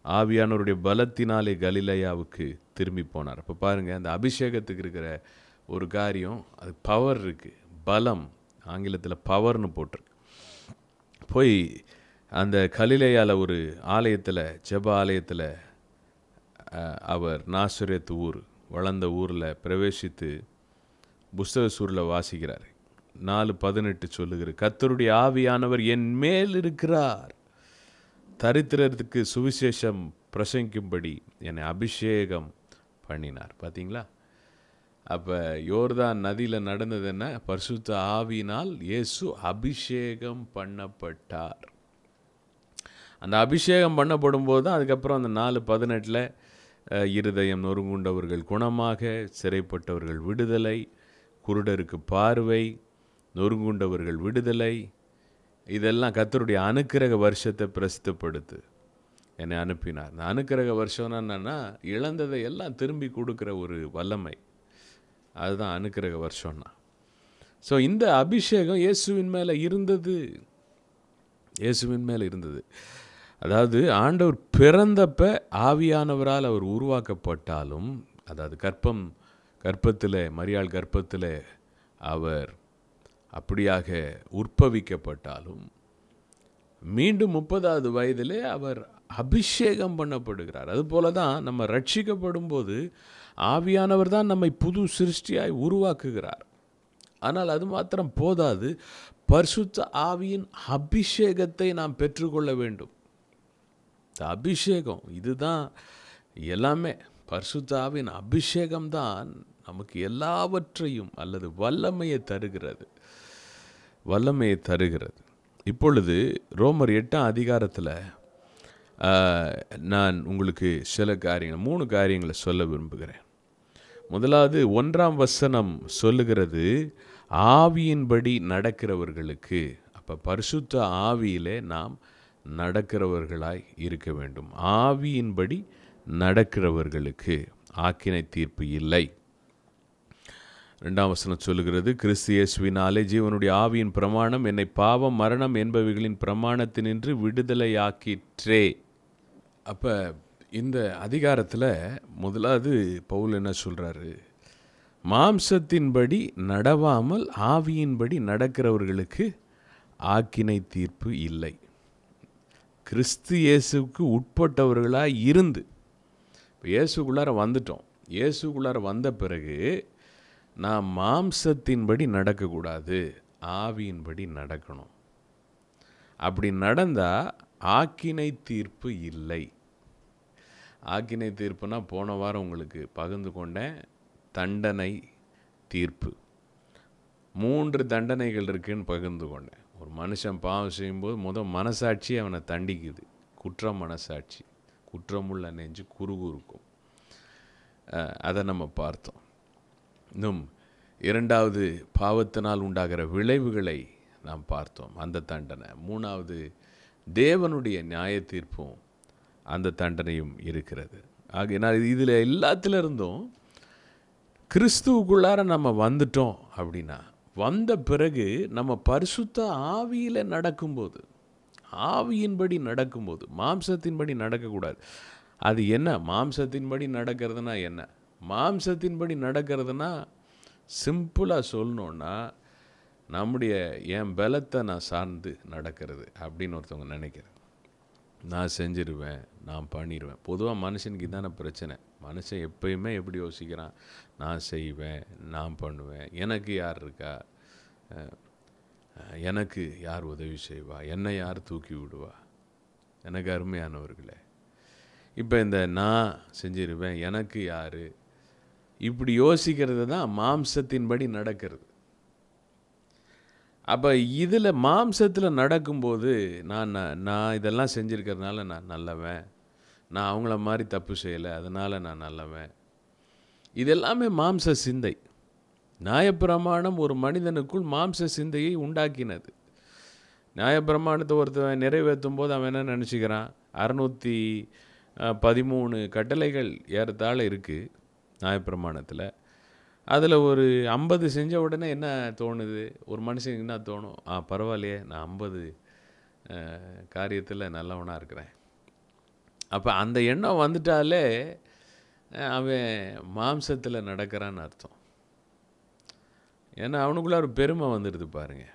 ஆவியானவருடைய பலத்தினாலே கலிலையாவுக்கு திரும்பி போனார். அப்போ பாருங்கள் அந்த அபிஷேகத்துக்கு இருக்கிற ஒரு காரியம் அது பவர் இருக்குது பலம் ஆங்கிலத்தில் பவர்னு போட்டிருக்கு. போய் அந்த கலிலையால் ஒரு ஆலயத்தில் ஜெப ஆலயத்தில் அவர் நாசுரியத்து ஊர் வளர்ந்த ஊரில் பிரவேசித்து புஸ்தக சூரில் வாசிக்கிறார். நாலு பதினெட்டு சொல்லுகிற கத்தருடைய ஆவியானவர் என் மேல் இருக்கிறார். தரித்திரத்துக்கு சுவிசேஷம் பிரசங்கிக்கும்படி என்னை அபிஷேகம் பண்ணினார். பார்த்தீங்களா? அப்போ யோர்தான் நதியில் நடந்தது என்ன? பரிசுத்த ஆவியினால் இயேசு அபிஷேகம் பண்ணப்பட்டார். அந்த அபிஷேகம் பண்ணப்படும் போது தான் அதுக்கப்புறம் அந்த நாலு பதினெட்டில் இருதயம் நொறுங்குண்டவர்கள் குணமாக சிறைப்பட்டவர்கள் விடுதலை குருடருக்கு பார்வை நொறுங்குண்டவர்கள் விடுதலை. இதெல்லாம் கத்தருடைய அனுக்கிரக வருஷத்தை பிரசித்தப்படுத்து. என்னை அனுப்பினார். இந்த அனுக்கிரக வருஷம்னா என்னென்னா இழந்ததை எல்லாம் திரும்பி கொடுக்குற ஒரு வல்லமை. அதுதான் அனுக்கிரக வருஷம்னா. ஸோ இந்த அபிஷேகம் இயேசுவின் மேலே இருந்தது. இயேசுவின் மேலே இருந்தது. அதாவது ஆண்டவர் பிறந்தப்ப ஆவியானவரால் அவர் உருவாக்கப்பட்டாலும் அதாவது கற்பம் கர்ப்பத்தில் மரியாள் கர்ப்பத்தில் அவர் அப்படியாக உற்பவிக்கப்பட்டாலும் மீண்டும் முப்பதாவது வயதிலே அவர் அபிஷேகம் பண்ணப்படுகிறார். அதுபோல தான் நம்ம ரட்சிக்கப்படும் போது ஆவியானவர் தான் நம்மை புது சிருஷ்டியாய் உருவாக்குகிறார். ஆனால் அது மாத்திரம் போதாது பரிசுத்த ஆவியின் அபிஷேகத்தை நாம் பெற்றுக்கொள்ள வேண்டும். இந்த அபிஷேகம் இதுதான் எல்லாமே பரிசுத்த ஆவியின் அபிஷேகம்தான் நமக்கு எல்லாவற்றையும் அல்லது வல்லமையை தருகிறது. வல்லமையை தருகிறது. இப்பொழுது ரோமர் எட்டாம் அதிகாரத்தில் நான் உங்களுக்கு சில காரியங்கள் மூணு காரியங்களை சொல்ல விரும்புகிறேன். முதலாவது ஒன்றாம் வசனம் சொல்லுகிறது ஆவியின்படி நடக்கிறவர்களுக்கு அப்போ பரிசுத்த ஆவியிலே நாம் நடக்கிறவர்களாய் இருக்க வேண்டும். ஆவியின்படி நடக்கிறவர்களுக்கு ஆக்கினை தீர்ப்பு இல்லை. ரெண்டாம் வசனம் சொல்லுகிறது கிறிஸ்து இயேசுவினாலே ஜீவனுடைய ஆவியின் பிரமாணம் என்னை பாவம் மரணம் என்பவைகளின் பிரமாணத்தினின்று விடுதலையாக்கிற்றே. அப்போ இந்த அதிகாரத்தில் முதலாவது பவுல் என்ன சொல்கிறாரு மாம்சத்தின்படி நடவாமல் ஆவியின்படி நடக்கிறவர்களுக்கு ஆக்கினை தீர்ப்பு இல்லை. கிறிஸ்து இயேசுவுக்கு உட்பட்டவர்களாக இருந்து இப்போ இயேசுக்குள்ளார வந்துட்டோம். இயேசுக்குள்ளார வந்த பிறகு நான் மாம்சத்தின்படி நடக்கக்கூடாது ஆவியின்படி நடக்கணும். அப்படி நடந்தால் ஆக்கினை தீர்ப்பு இல்லை. ஆக்கினை தீர்ப்புனா போன வாரம் உங்களுக்கு பகிர்ந்து கொண்டேன் தண்டனை தீர்ப்பு. மூன்று தண்டனைகள் இருக்குன்னு பகிர்ந்து கொண்டேன். ஒரு மனுஷன் பாவம் செய்யும்போது முதல் மனசாட்சி அவனை தண்டிக்குது. குற்றம் மனசாட்சி. குற்றமுள்ள நெஞ்சு குறுகுறுக்கும். இருக்கும் அதை நம்ம பார்த்தோம். இன்னும் இரண்டாவது பாவத்தினால் உண்டாகிற விளைவுகளை நாம் பார்த்தோம். அந்த தண்டனை. மூணாவது தேவனுடைய நியாய தீர்ப்பும் அந்த தண்டனையும் இருக்கிறது. ஆகையினால் இதில் எல்லாத்திலிருந்தும் கிறிஸ்துவுக்குள்ளார நம்ம வந்துட்டோம் அப்படின்னா வந்த பிறகு நம்ம பரிசுத்த ஆவியில் நடக்கும்போது ஆவியின்படி நடக்கும்போது மாம்சத்தின்படி நடக்கக்கூடாது. அது என்ன? மாம்சத்தின்படி நடக்கிறதுனா என்ன? மாம்சத்தின்படி நடக்கிறதுனா சிம்பிளாக சொல்லணுன்னா நம்முடைய என் பலத்தை நான் சார்ந்து நடக்கிறது அப்படின்னு ஒருத்தவங்க நினைக்கிறேன் நான் செஞ்சிருவேன் நான் பண்ணிடுவேன் பொதுவாக மனுஷனுக்கு இதான பிரச்சனை. மனுஷன் எப்பயுமே எப்படி யோசிக்கிறான்? நான் செய்வேன் நான் பண்ணுவேன். எனக்கு யார் இருக்கா? எனக்கு யார் உதவி செய்வா? என்னை யார் தூக்கி விடுவா? எனக்கு அருமையானவர்களே. இப்போ இந்த நான் செஞ்சிருவேன் எனக்கு யார்? இப்படி யோசிக்கிறது தான் மாம்சத்தின்படி நடக்கிறது. அப்போ இதில் மாம்சத்தில் நடக்கும்போது நான் நான் இதெல்லாம் செஞ்சுருக்கிறதுனால நான் நல்லவன். நான் அவங்கள மாதிரி தப்பு செய்யலை அதனால் நான் நல்லவன். இது எல்லாமே மாம்ச சிந்தை. நியாயப்பிரமாணம் ஒரு மனிதனுக்குள் மாம்ச சிந்தையை உண்டாக்கினது. நியாயப்பிரமாணத்தை ஒருத்தவன் நிறைவேற்றும் போது அவன் என்ன நினச்சிக்கிறான்? அறநூற்றி பதிமூணு கட்டளைகள் ஏறத்தாழ இருக்குது நியாயப்பிரமாணத்தில். அதில் ஒரு ஐம்பது செஞ்ச உடனே என்ன தோணுது? ஒரு மனுஷனுக்கு என்ன தோணும்? ஆ பரவாயில்லையே நான் ஐம்பது காரியத்தில் நல்லவனாக இருக்கிறேன். அப்போ அந்த எண்ணம் வந்துட்டாலே அவன் மாம்சத்தில் நடக்கிறான்னு அர்த்தம். ஏன்னா அவனுக்குள்ள ஒரு பெருமை வந்துடுது பாருங்கள்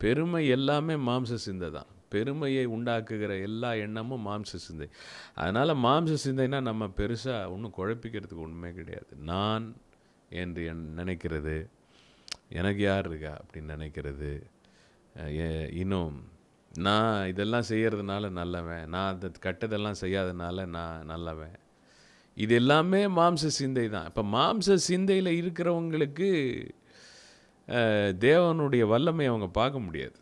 பெருமை எல்லாமே மாம்ச சிந்தை தான். பெருமையை உண்டாக்குகிற எல்லா எண்ணமும் மாம்ச சிந்தை. அதனால் மாம்ச சிந்தைனா நம்ம பெருசாக ஒன்றும் குழப்பிக்கிறதுக்கு ஒன்றுமே கிடையாது. நான் என்று என் நினைக்கிறது எனக்கு யார் இருக்கா அப்படின்னு நினைக்கிறது ஏ- இன்னும் நான் இதெல்லாம் செய்கிறதுனால நல்லவன் நான் அந்த கட்டதெல்லாம் செய்யாதனால நான் நல்லவன். இது எல்லாமே மாம்ச சிந்தை தான். இப்போ மாம்ச சிந்தையில் இருக்கிறவங்களுக்கு தேவனுடைய வல்லமை அவங்க பார்க்க முடியாது.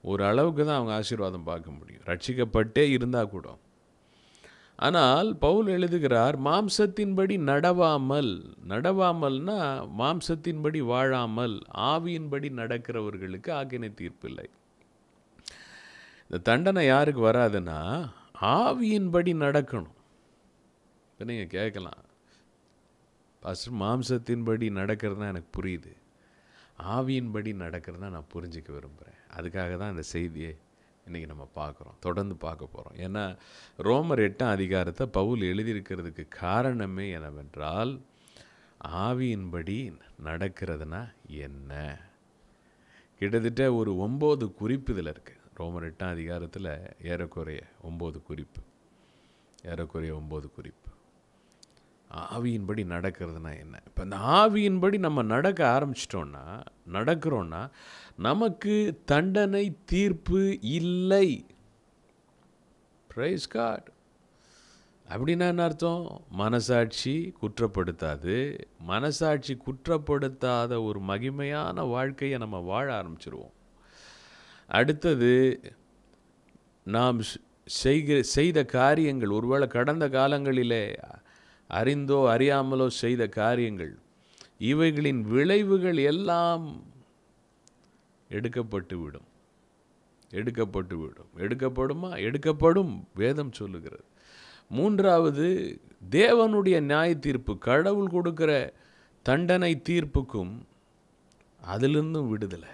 ஒரு அளவுக்கு தான் அவங்க ஆசீர்வாதம் பார்க்க முடியும். ரட்சிக்கப்பட்டே இருந்தால் கூட. ஆனால் பவுல் எழுதுகிறார் மாம்சத்தின்படி நடவாமல். நடவாமல்னா மாம்சத்தின்படி வாழாமல் ஆவியின்படி நடக்கிறவர்களுக்கு ஆக்கினை தீர்ப்பில்லை. இந்த தண்டனை யாருக்கு வராதுன்னா ஆவியின்படி நடக்கணும். இப்போ நீங்கள் கேட்கலாம். பாஸ்டர் மாம்சத்தின்படி நடக்கிறதுனா எனக்கு புரியுது. ஆவியின்படி நடக்கிறதா நான் புரிஞ்சிக்க விரும்புகிறேன் அதுக்காக தான் இந்த செய்தியை இன்றைக்கி நம்ம பார்க்குறோம் தொடர்ந்து பார்க்க போகிறோம் ஏன்னா ரோமர் எட்டாம் அதிகாரத்தை பவுல் எழுதியிருக்கிறதுக்கு காரணமே என்னவென்றால் ஆவியின்படி நடக்கிறதுனா என்ன? கிட்டத்தட்ட ஒரு ஒம்பது குறிப்பு இதில் இருக்குது ரோமர் எட்டாம் அதிகாரத்தில் ஏறக்குறைய ஒம்பது குறிப்பு. ஏறக்குறைய ஒம்பது குறிப்பு. ஆவியின்படி நடக்கிறதுனா என்ன? இப்போ இந்த ஆவியின்படி நம்ம நடக்க ஆரம்பிச்சிட்டோன்னா நடக்கிறோன்னா நமக்கு தண்டனை தீர்ப்பு இல்லை. ப்ரைஸ் காட் அப்படின்னா என்ன அர்த்தம்? மனசாட்சி குற்றப்படுத்தாது. மனசாட்சி குற்றப்படுத்தாத ஒரு மகிமையான வாழ்க்கையை நம்ம வாழ ஆரம்பிச்சிருவோம். அடுத்தது நாம் செய்கிற செய்த காரியங்கள் ஒருவேளை கடந்த காலங்களிலே அறிந்தோ அறியாமலோ செய்த காரியங்கள் இவைகளின் விளைவுகள் எல்லாம் எடுக்கப்பட்டு விடும் எடுக்கப்பட்டு விடும் எடுக்கப்படுமா? எடுக்கப்படும் வேதம் சொல்லுகிறது. மூன்றாவது தேவனுடைய நியாய தீர்ப்பு கடவுள் கொடுக்கிற தண்டனை தீர்ப்புக்கும் அதிலிருந்தும் விடுதலை.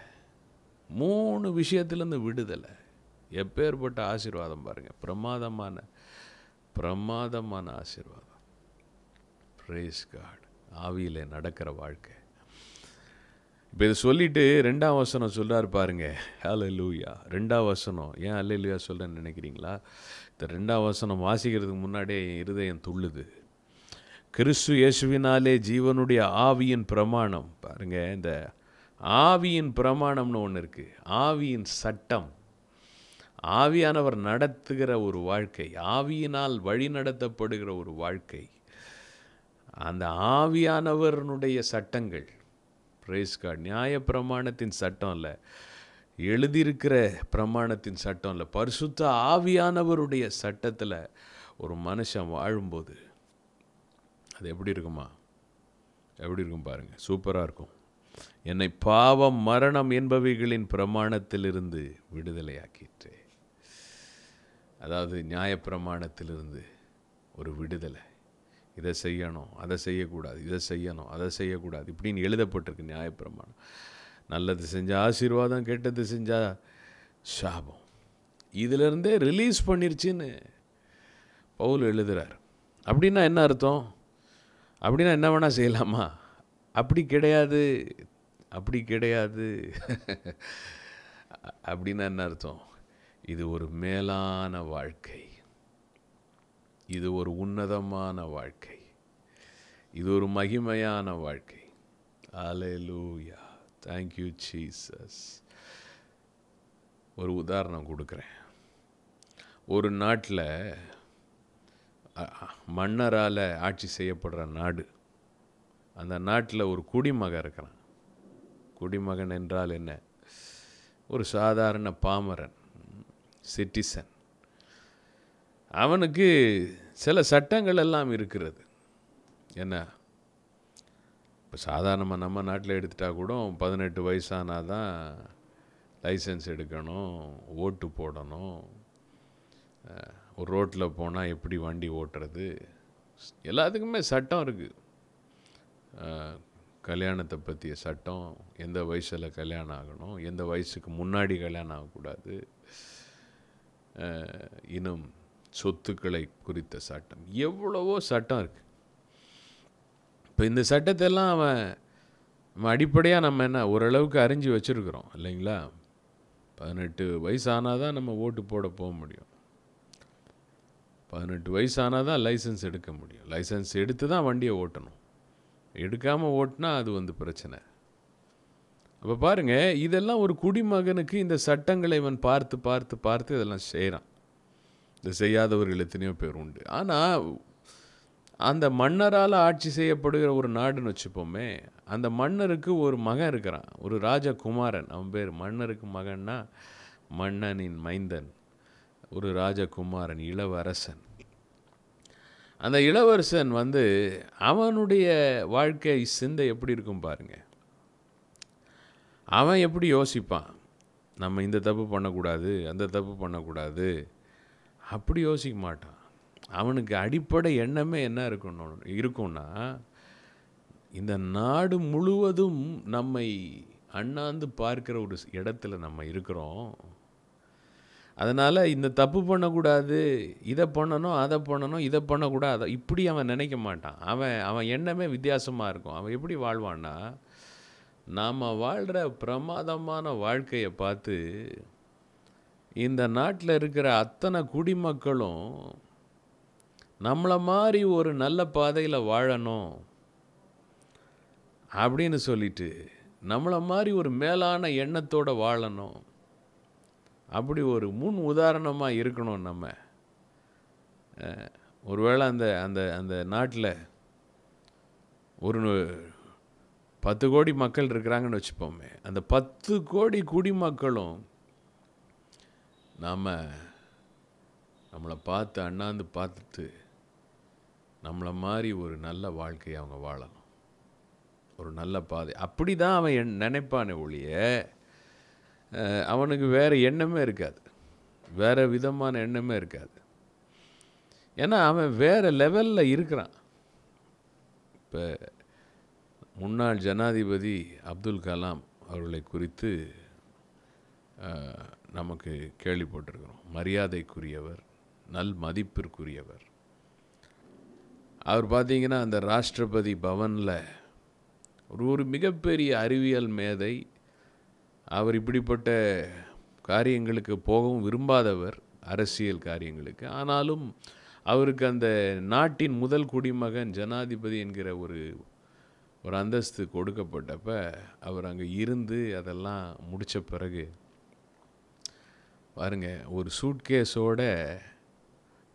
மூணு விஷயத்திலேருந்து விடுதலை. எப்பேற்பட்ட ஆசீர்வாதம் பாருங்க. பிரமாதமான பிரமாதமான ஆசீர்வாதம். ப்ரேஸ் காட் ஆவியில் நடக்கிற வாழ்க்கை. இப்போ இதை சொல்லிவிட்டு ரெண்டாம் வசனம் பாருங்கள் பாருங்க. லூயா ரெண்டாம் வசனம். ஏன் அல்லேலூயா சொல்கிறேன்னு நினைக்கிறீங்களா? இந்த ரெண்டாம் வசனம் வாசிக்கிறதுக்கு முன்னாடியே என் இருதயம் துள்ளுது. கிறிஸ்து இயேசுவினாலே ஜீவனுடைய ஆவியின் பிரமாணம். பாருங்கள் இந்த ஆவியின் பிரமாணம்னு ஒன்று இருக்குது ஆவியின் சட்டம். ஆவியானவர் நடத்துகிற ஒரு வாழ்க்கை. ஆவியினால் வழி நடத்தப்படுகிற ஒரு வாழ்க்கை. அந்த ஆவியானவருடைய சட்டங்கள் பிரேஸ் நியாய பிரமாணத்தின் சட்டம் இல்லை எழுதியிருக்கிற பிரமாணத்தின் சட்டம் இல்லை பரிசுத்த ஆவியானவருடைய சட்டத்தில் ஒரு மனுஷன் வாழும்போது அது எப்படி இருக்குமா? எப்படி இருக்கும் பாருங்கள் சூப்பராக இருக்கும். என்னை பாவம் மரணம் என்பவைகளின் பிரமாணத்திலிருந்து விடுதலையாக்கிற்றே அதாவது நியாயப்பிரமாணத்திலிருந்து ஒரு விடுதலை. இதை செய்யணும் அதை செய்யக்கூடாது இதை செய்யணும் அதை செய்யக்கூடாது இப்படின்னு எழுதப்பட்டிருக்கு நியாயப்பிரமாணம். நல்லது செஞ்சால் ஆசீர்வாதம் கெட்டது செஞ்சால் சாபம். இதிலிருந்தே ரிலீஸ் பண்ணிருச்சின்னு பவுல் எழுதுகிறார் அப்படின்னா என்ன அர்த்தம்? அப்படின்னா என்ன வேணால் செய்யலாமா? அப்படி கிடையாது அப்படி கிடையாது. அப்படின்னா என்ன அர்த்தம்? இது ஒரு மேலான வாழ்க்கை. இது ஒரு உன்னதமான வாழ்க்கை. இது ஒரு மகிமையான வாழ்க்கை. அலையலூயா தேங்க்யூ சீசஸ் ஒரு உதாரணம் கொடுக்குறேன். ஒரு நாட்டில் மன்னரால் ஆட்சி செய்யப்படுற நாடு அந்த நாட்டில் ஒரு குடிமகன் இருக்கிறான். குடிமகன் என்றால் என்ன? ஒரு சாதாரண பாமரன் சிட்டிசன் அவனுக்கு சில சட்டங்கள் எல்லாம் இருக்கிறது. என்ன? இப்போ சாதாரணமாக நம்ம நாட்டில் எடுத்துட்டால் கூட பதினெட்டு வயசானால் தான் லைசன்ஸ் எடுக்கணும் ஓட்டு போடணும். ஒரு ரோட்டில் போனால் எப்படி வண்டி ஓட்டுறது? எல்லாத்துக்குமே சட்டம் இருக்குது கல்யாணத்தை பற்றிய சட்டம் எந்த வயசில் கல்யாணம் ஆகணும் எந்த வயசுக்கு முன்னாடி கல்யாணம் ஆகக்கூடாது. இன்னும் சொத்துக்களை குறித்த சட்டம். எவ்வளவோ சட்டம் இருக்குது இப்போ இந்த சட்டத்தெல்லாம் அவன் நம்ம அடிப்படையாக நம்ம என்ன ஓரளவுக்கு அறிஞ்சு வச்சுருக்குறோம் இல்லைங்களா? பதினெட்டு வயசு ஆனால் தான் நம்ம ஓட்டு போட போக முடியும். பதினெட்டு வயசு ஆனால் தான் லைசன்ஸ் எடுக்க முடியும். லைசன்ஸ் எடுத்து தான் வண்டியை ஓட்டணும். எடுக்காமல் ஓட்டினா அது வந்து பிரச்சனை. அப்போ பாருங்கள் இதெல்லாம் ஒரு குடிமகனுக்கு இந்த சட்டங்களை இவன் பார்த்து பார்த்து பார்த்து இதெல்லாம் செய்கிறான் இது செய்யாதவர்கள் எத்தனையோ பேர் உண்டு. ஆனால் அந்த மன்னரால் ஆட்சி செய்யப்படுகிற ஒரு நாடுன்னு வச்சுப்போமே அந்த மன்னருக்கு ஒரு மகன் இருக்கிறான். ஒரு ராஜகுமாரன். அவன் பேர் மன்னருக்கு மகன்னா மன்னனின் மைந்தன். ஒரு ராஜகுமாரன் இளவரசன். அந்த இளவரசன் வந்து அவனுடைய வாழ்க்கை சிந்தை எப்படி இருக்கும் பாருங்க. அவன் எப்படி யோசிப்பான்? நம்ம இந்த தப்பு பண்ணக்கூடாது அந்த தப்பு பண்ணக்கூடாது அப்படி யோசிக்க மாட்டான். அவனுக்கு அடிப்படை எண்ணமே என்ன இருக்கணும் இருக்கும்னா இந்த நாடு முழுவதும் நம்மை அண்ணாந்து பார்க்கிற ஒரு இடத்துல நம்ம இருக்கிறோம். அதனால் இந்த தப்பு பண்ணக்கூடாது இதை பண்ணணும் அதை பண்ணணும் இதை பண்ணக்கூடாது இப்படி அவன் நினைக்க மாட்டான். அவன் அவன் எண்ணமே வித்தியாசமாக இருக்கும். அவன் எப்படி வாழ்வான்னா நாம் வாழ்கிற பிரமாதமான வாழ்க்கையை பார்த்து இந்த நாட்டில் இருக்கிற அத்தனை குடிமக்களும் நம்மளை மாதிரி ஒரு நல்ல பாதையில் வாழணும் அப்படின்னு சொல்லிட்டு நம்மளை மாதிரி ஒரு மேலான எண்ணத்தோடு வாழணும். அப்படி ஒரு முன் உதாரணமாக இருக்கணும் நம்ம. ஒருவேளை அந்த அந்த அந்த நாட்டில் ஒரு பத்து கோடி மக்கள் இருக்கிறாங்கன்னு வச்சுப்போமே அந்த பத்து கோடி குடிமக்களும் நாம் நம்மளை பார்த்து அண்ணாந்து பார்த்துட்டு நம்மளை மாதிரி ஒரு நல்ல வாழ்க்கையை அவங்க வாழணும். ஒரு நல்ல பாதை. அப்படி தான் அவன் என் நினைப்பானே ஒழிய அவனுக்கு வேறு எண்ணமே இருக்காது. வேறு விதமான எண்ணமே இருக்காது. ஏன்னா அவன் வேறு லெவலில் இருக்கிறான். இப்போ முன்னாள் ஜனாதிபதி அப்துல் கலாம் அவர்களை குறித்து நமக்கு கேள்விப்பட்டிருக்கிறோம். மரியாதைக்குரியவர் நல் மதிப்பிற்குரியவர். அவர் பார்த்தீங்கன்னா அந்த ராஷ்டிரபதி பவனில் ஒரு ஒரு மிகப்பெரிய அறிவியல் மேதை. அவர் இப்படிப்பட்ட காரியங்களுக்கு போகவும் விரும்பாதவர் அரசியல் காரியங்களுக்கு. ஆனாலும் அவருக்கு அந்த நாட்டின் முதல் குடிமகன் ஜனாதிபதி என்கிற ஒரு ஒரு அந்தஸ்து கொடுக்கப்பட்டப்ப அவர் அங்கே இருந்து அதெல்லாம் முடித்த பிறகு பாருங்க ஒரு சூட்கேஸோட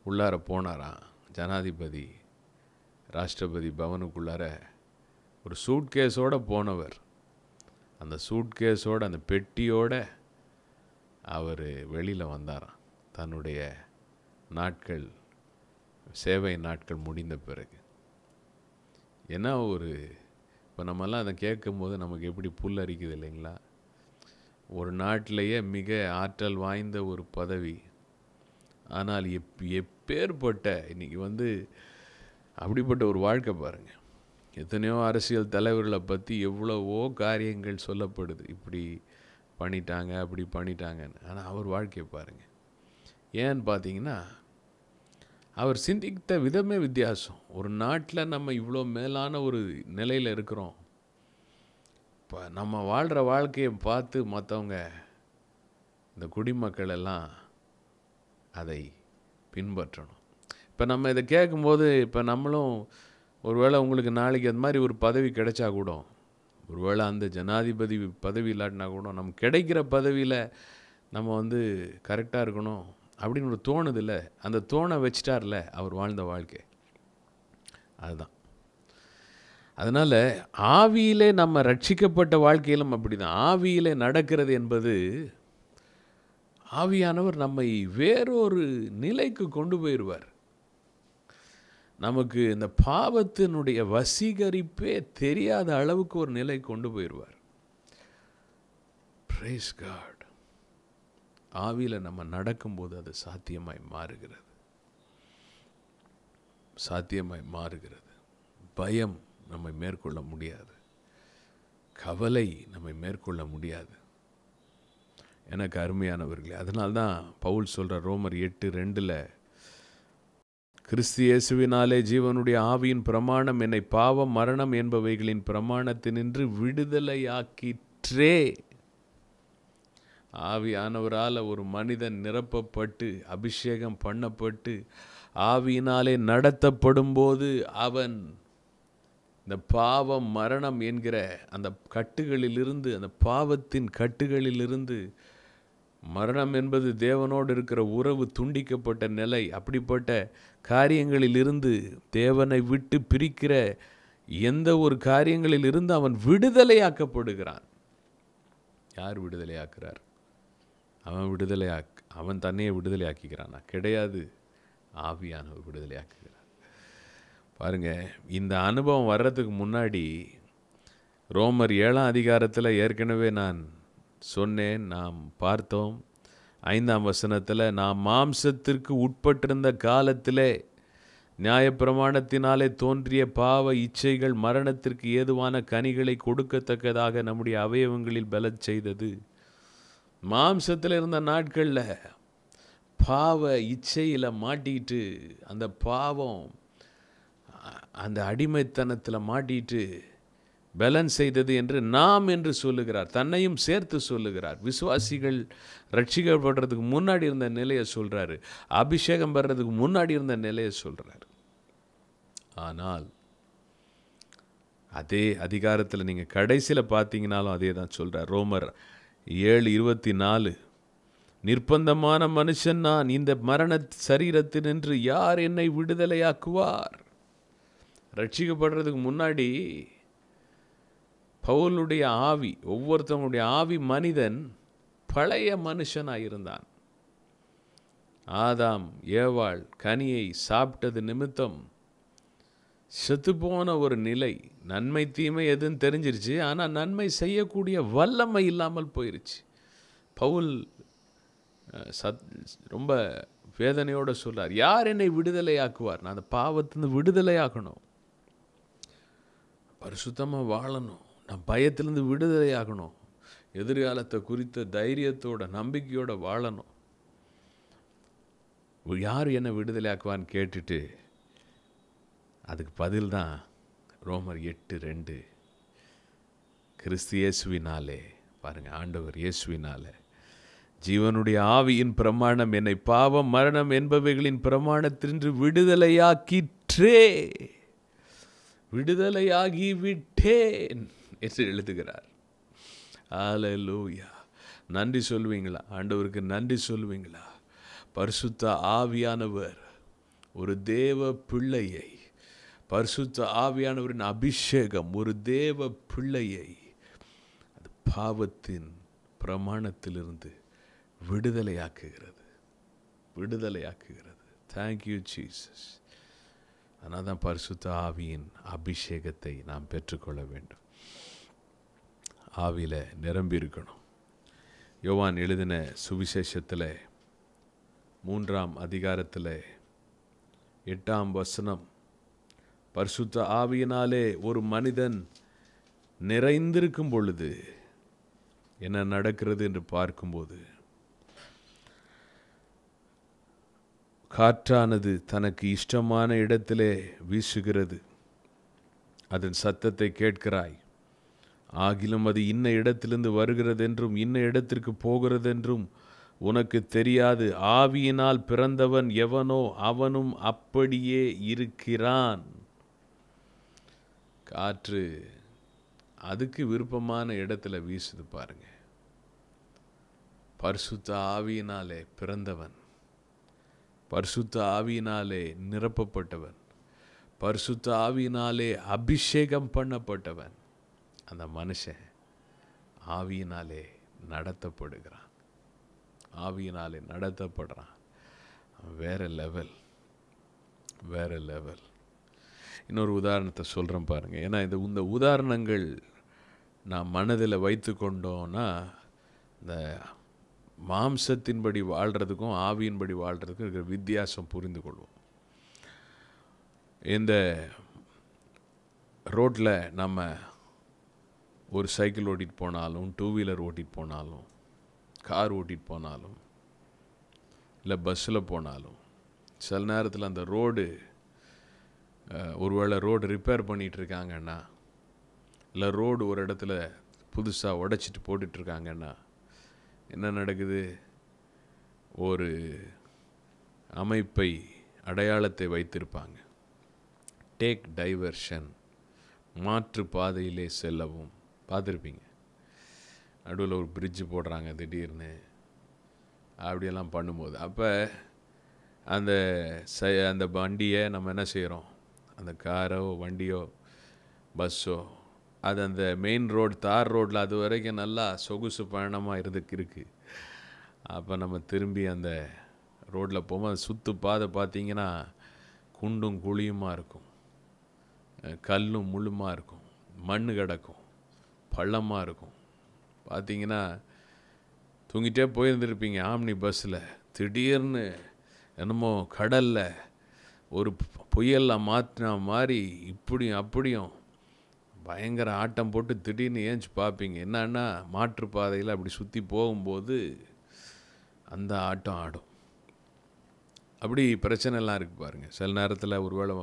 உள்ளார போனாராம் ஜனாதிபதி ராஷ்டிரபதி பவனுக்குள்ளார. ஒரு சூட்கேஸோடு போனவர். அந்த சூட்கேஸோட அந்த பெட்டியோட அவர் வெளியில் வந்தாராம். தன்னுடைய நாட்கள் சேவை நாட்கள் முடிந்த பிறகு. ஏன்னா ஒரு இப்போ நம்மெல்லாம் அதை கேட்கும்போது நமக்கு எப்படி புல் அரிக்குது இல்லைங்களா? ஒரு நாட்டிலேயே மிக ஆற்றல் வாய்ந்த ஒரு பதவி. ஆனால் எப் எப்பேற்பட்ட இன்றைக்கி வந்து அப்படிப்பட்ட ஒரு வாழ்க்கை பாருங்கள் எத்தனையோ அரசியல் தலைவர்களை பற்றி எவ்வளவோ காரியங்கள் சொல்லப்படுது. இப்படி பண்ணிட்டாங்க அப்படி பண்ணிட்டாங்கன்னு. ஆனால் அவர் வாழ்க்கையை பாருங்கள் ஏன்னு பார்த்தீங்கன்னா அவர் சிந்தித்த விதமே வித்தியாசம். ஒரு நாட்டில் நம்ம இவ்வளோ மேலான ஒரு நிலையில் இருக்கிறோம். இப்போ நம்ம வாழ்கிற வாழ்க்கையை பார்த்து மற்றவங்க இந்த குடிமக்கள் எல்லாம் அதை பின்பற்றணும். இப்போ நம்ம இதை கேட்கும்போது இப்போ நம்மளும் ஒருவேளை உங்களுக்கு நாளைக்கு அது மாதிரி ஒரு பதவி கிடைச்சா கூட ஒருவேளை அந்த ஜனாதிபதி பதவி இல்லாட்டினா கூட நம்ம கிடைக்கிற பதவியில் நம்ம வந்து கரெக்டாக இருக்கணும் அப்படின்னு ஒரு தோணுதில்ல அந்த தோணை வச்சிட்டார்ல அவர் வாழ்ந்த வாழ்க்கை. அதுதான். அதனால் ஆவியிலே நம்ம ரட்சிக்கப்பட்ட வாழ்க்கையிலும் அப்படி தான் ஆவியிலே நடக்கிறது என்பது ஆவியானவர் நம்மை வேறொரு நிலைக்கு கொண்டு போயிடுவார். நமக்கு இந்த பாவத்தினுடைய வசீகரிப்பே தெரியாத அளவுக்கு ஒரு நிலை கொண்டு போயிடுவார். ப்ரைஸ் காட் ஆவியில் நம்ம நடக்கும்போது அது சாத்தியமாய் மாறுகிறது. சாத்தியமாய் மாறுகிறது. பயம் நம்மை மேற்கொள்ள முடியாது. கவலை நம்மை மேற்கொள்ள முடியாது. எனக்கு அருமையானவர்களே அதனால்தான் பவுல் சொல்கிற ரோமர் எட்டு ரெண்டில் கிறிஸ்து இயேசுவினாலே ஜீவனுடைய ஆவியின் பிரமாணம் என்னை பாவம் மரணம் என்பவைகளின் பிரமாணத்தினின்று விடுதலையாக்கிற்றே. ஆவியானவரால் ஒரு மனிதன் நிரப்பப்பட்டு அபிஷேகம் பண்ணப்பட்டு ஆவியினாலே நடத்தப்படும்போது அவன் இந்த பாவம் மரணம் என்கிற அந்த கட்டுகளிலிருந்து அந்த பாவத்தின் கட்டுகளிலிருந்து மரணம் என்பது தேவனோடு இருக்கிற உறவு துண்டிக்கப்பட்ட நிலை அப்படிப்பட்ட காரியங்களிலிருந்து தேவனை விட்டு பிரிக்கிற எந்த ஒரு காரியங்களிலிருந்து அவன் விடுதலையாக்கப்படுகிறான். யார் விடுதலையாக்குறார்? அவன் விடுதலையாக் அவன் தன்னையை விடுதலையாக்கிக்கிறானா கிடையாது. ஆவியானவர் விடுதலையாக்குகிறான் பாருங்க இந்த அனுபவம் வர்றதுக்கு முன்னாடி ரோமர் ஏழாம் அதிகாரத்தில் ஏற்கனவே நான் சொன்னேன் நாம் பார்த்தோம். ஐந்தாம் வசனத்தில் நாம் மாம்சத்திற்கு உட்பட்டிருந்த காலத்திலே நியாயப்பிரமாணத்தினாலே தோன்றிய பாவ இச்சைகள் மரணத்திற்கு ஏதுவான கனிகளை கொடுக்கத்தக்கதாக நம்முடைய அவயவங்களில் பல செய்தது. மாம்சத்தில் இருந்த நாட்களில் பாவ இச்சையில் மாட்டிக்கிட்டு அந்த பாவம் அந்த அடிமைத்தனத்தில் மாட்டிட்டு பலன் செய்தது என்று நாம் என்று சொல்லுகிறார் தன்னையும் சேர்த்து சொல்லுகிறார். விசுவாசிகள் ரட்சிக்கப்படுறதுக்கு முன்னாடி இருந்த நிலையை சொல்கிறாரு அபிஷேகம் பெறதுக்கு முன்னாடி இருந்த நிலையை சொல்கிறார் ஆனால் அதே அதிகாரத்தில் நீங்கள் கடைசியில் பார்த்தீங்கனாலும் அதே தான் சொல்கிறார் ரோமர் ஏழு இருபத்தி நாலு நிர்பந்தமான மனுஷன் நான் இந்த மரண சரீரத்தினின்று யார் என்னை விடுதலையாக்குவார்? ரட்சிக்கப்படுறதுக்கு முன்னாடி பவுலுடைய ஆவி ஒவ்வொருத்தவனுடைய ஆவி மனிதன் பழைய மனுஷனாக இருந்தான். ஆதாம் ஏவாள் கனியை சாப்பிட்டது நிமித்தம் செத்துப்போன ஒரு நிலை. நன்மை தீமை எதுன்னு தெரிஞ்சிருச்சு. ஆனால் நன்மை செய்யக்கூடிய வல்லமை இல்லாமல் போயிருச்சு. பவுல் சத் ரொம்ப வேதனையோடு சொல்கிறார் யார் என்னை விடுதலையாக்குவார்? நான் அந்த பாவத்திலிருந்து விடுதலையாக்கணும் பரிசுத்தமாக வாழணும். நான் பயத்திலேருந்து விடுதலையாகணும். எதிர்காலத்தை குறித்த தைரியத்தோட நம்பிக்கையோட வாழணும். யார் என்னை விடுதலையாக்குவான்னு கேட்டுட்டு அதுக்கு பதில் தான் ரோமர் எட்டு ரெண்டு. கிறிஸ்து இயேசுவினாலே பாருங்கள் ஆண்டவர் இயேசுவினாலே. ஜீவனுடைய ஆவியின் பிரமாணம் என்னை பாவம் மரணம் என்பவைகளின் பிரமாணத்தின்று விடுதலையாக்கிற்றே. விடுதலையாகி விட்டேன் என்று எழுதுகிறார். ஆலலூயா நன்றி சொல்வீங்களா? ஆண்டவருக்கு நன்றி சொல்வீங்களா? பரிசுத்த ஆவியானவர் ஒரு தேவ பிள்ளையை பரிசுத்த ஆவியானவரின் அபிஷேகம் ஒரு தேவ பிள்ளையை அது பாவத்தின் பிரமாணத்திலிருந்து விடுதலையாக்குகிறது. விடுதலையாக்குகிறது. தேங்க்யூ ஜீசஸ் அதனால் தான் பரிசுத்த ஆவியின் அபிஷேகத்தை நாம் பெற்றுக்கொள்ள வேண்டும். ஆவியில் நிரம்பி இருக்கணும். யோவான் எழுதின சுவிசேஷத்தில் மூன்றாம் அதிகாரத்தில் எட்டாம் வசனம் பரிசுத்த ஆவியினாலே ஒரு மனிதன் நிறைந்திருக்கும் பொழுது என்ன நடக்கிறது என்று பார்க்கும்போது காற்றானது தனக்கு இஷ்டமான இடத்திலே வீசுகிறது. அதன் சத்தத்தை கேட்கிறாய். ஆகிலும் அது இன்ன இடத்திலிருந்து வருகிறதென்றும் இன்ன இடத்திற்கு போகிறதென்றும் உனக்கு தெரியாது. ஆவியினால் பிறந்தவன் எவனோ அவனும் அப்படியே இருக்கிறான். காற்று அதுக்கு விருப்பமான இடத்துல வீசுது பாருங்க. பரிசுத்த ஆவியினாலே பிறந்தவன் பரிசுத்த ஆவியினாலே நிரப்பப்பட்டவன். பரிசுத்த ஆவியினாலே அபிஷேகம் பண்ணப்பட்டவன். அந்த மனுஷன் ஆவியினாலே நடத்தப்படுகிறான். ஆவியினாலே நடத்தப்படுறான். வேற லெவல். வேற லெவல். இன்னொரு உதாரணத்தை சொல்கிறேன் பாருங்கள் ஏன்னா இந்த இந்த உதாரணங்கள் நான் மனதில் வைத்து கொண்டோன்னா இந்த மாம்சத்தின்படி வாழ்கிறதுக்கும் ஆவியின்படி வாழ்கிறதுக்கும் இருக்கிற வித்தியாசம் புரிந்து கொள்வோம். இந்த ரோட்டில் நம்ம ஒரு சைக்கிள் ஓட்டிகிட்டு போனாலும் டூ வீலர் ஓட்டிகிட்டு போனாலும் கார் ஓட்டிகிட்டு போனாலும் இல்லை பஸ்ஸில் போனாலும் சில நேரத்தில் அந்த ரோடு ஒருவேளை ரோடு ரிப்பேர் பண்ணிகிட்டு இருக்காங்கன்னா இல்லை ரோடு ஒரு இடத்துல புதுசாக உடைச்சிட்டு போட்டுட்ருக்காங்கன்னா என்ன நடக்குது? ஒரு அமைப்பை அடையாளத்தை வைத்திருப்பாங்க. டேக் டைவர்ஷன் மாற்று பாதையிலே செல்லவும். பார்த்துருப்பீங்க. நடுவில் ஒரு பிரிட்ஜு போடுறாங்க திடீர்னு. அப்படியெல்லாம் பண்ணும்போது. அப்போ அந்த ச அந்த வண்டியை நம்ம என்ன செய்கிறோம் அந்த காரோ வண்டியோ பஸ்ஸோ அது அந்த மெயின் ரோடு தார் ரோட்டில் அது வரைக்கும் நல்லா சொகுசு பயணமாக இருந்துக்கு இருக்குது அப்போ நம்ம திரும்பி அந்த ரோட்டில் போகும்போது சுற்று பாதை பார்த்தீங்கன்னா குண்டும் குழியுமாக இருக்கும். கல்லும் முள்ளுமாக இருக்கும். மண் கிடக்கும். பள்ளமாக இருக்கும். பார்த்தீங்கன்னா தூங்கிட்டே போயிருந்துருப்பீங்க ஆம்னி பஸ்ஸில் திடீர்னு என்னமோ கடலில் ஒரு புயலில் மாற்றின மாதிரி இப்படியும் அப்படியும் பயங்கர ஆட்டம் போட்டு திடீர்னு ஏஞ்சி பார்ப்பீங்க என்னன்னா மாற்றுப்பாதையில் அப்படி சுற்றி போகும்போது அந்த ஆட்டம் ஆடும். அப்படி பிரச்சனைலாம் இருக்குது பாருங்கள் சில நேரத்தில் ஒரு வேளை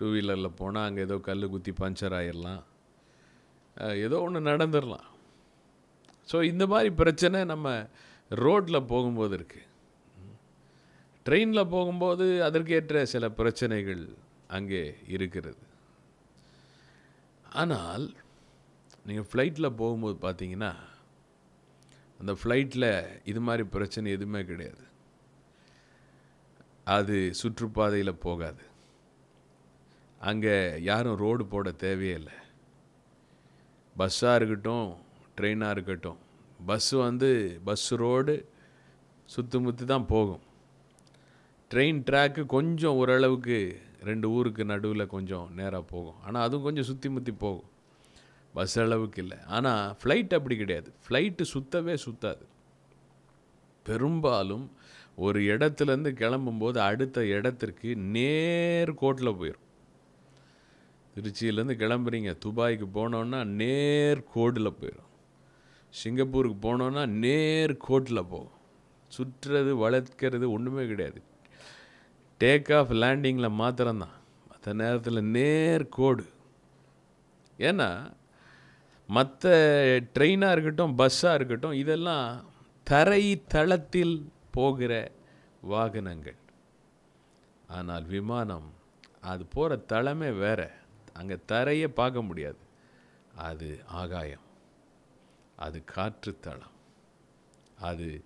டூ வீலரில் போனால் அங்கே ஏதோ கல் குத்தி பஞ்சர் ஆகிடலாம் ஏதோ ஒன்று நடந்துடலாம் ஸோ இந்த மாதிரி பிரச்சனை நம்ம ரோட்டில் போகும்போது இருக்குது ட்ரெயினில் போகும்போது அதற்கேற்ற சில பிரச்சனைகள் அங்கே இருக்கிறது. ஆனால் நீங்கள் ஃப்ளைட்டில் போகும்போது பார்த்தீங்கன்னா அந்த ஃப்ளைட்டில் இது மாதிரி பிரச்சனை எதுவுமே கிடையாது. அது சுற்றுப்பாதையில் போகாது. அங்கே யாரும் ரோடு போட தேவையே இல்லை. பஸ்ஸாக இருக்கட்டும் ட்ரெயினாக இருக்கட்டும் பஸ்ஸு வந்து பஸ் ரோடு சுற்று முற்றி தான் போகும். ட்ரெயின் ட்ராக்கு கொஞ்சம் ஓரளவுக்கு ரெண்டு ஊருக்கு நடுவில் கொஞ்சம் நேராக போகும். ஆனால் அதுவும் கொஞ்சம் சுற்றி முற்றி போகும். பஸ் அளவுக்கு இல்லை. ஆனால் ஃப்ளைட் அப்படி கிடையாது. ஃப்ளைட்டு சுற்றவே சுற்றாது பெரும்பாலும் ஒரு இடத்துலேருந்து கிளம்பும்போது அடுத்த இடத்திற்கு நேர் கோட்டில் போயிடும் திருச்சியிலேருந்து கிளம்புறீங்க. துபாய்க்கு போனோன்னா நேர் கோடில் போயிடும் சிங்கப்பூருக்கு போனோன்னா நேர் கோட்டில் போகும். சுற்றுறது வளர்க்கிறது ஒன்றுமே கிடையாது. டேக் ஆஃப் லேண்டிங்கில் மாத்திரம்தான். மற்ற நேரத்தில் நேர் கோடு. ஏன்னா மற்ற ட்ரெயினாக இருக்கட்டும் பஸ்ஸாக இருக்கட்டும் இதெல்லாம் தரை தளத்தில் போகிற வாகனங்கள். ஆனால் விமானம் அது போகிற தளமே வேற. அங்கே தரையே பார்க்க முடியாது. அது ஆகாயம். அது காற்று தளம். அது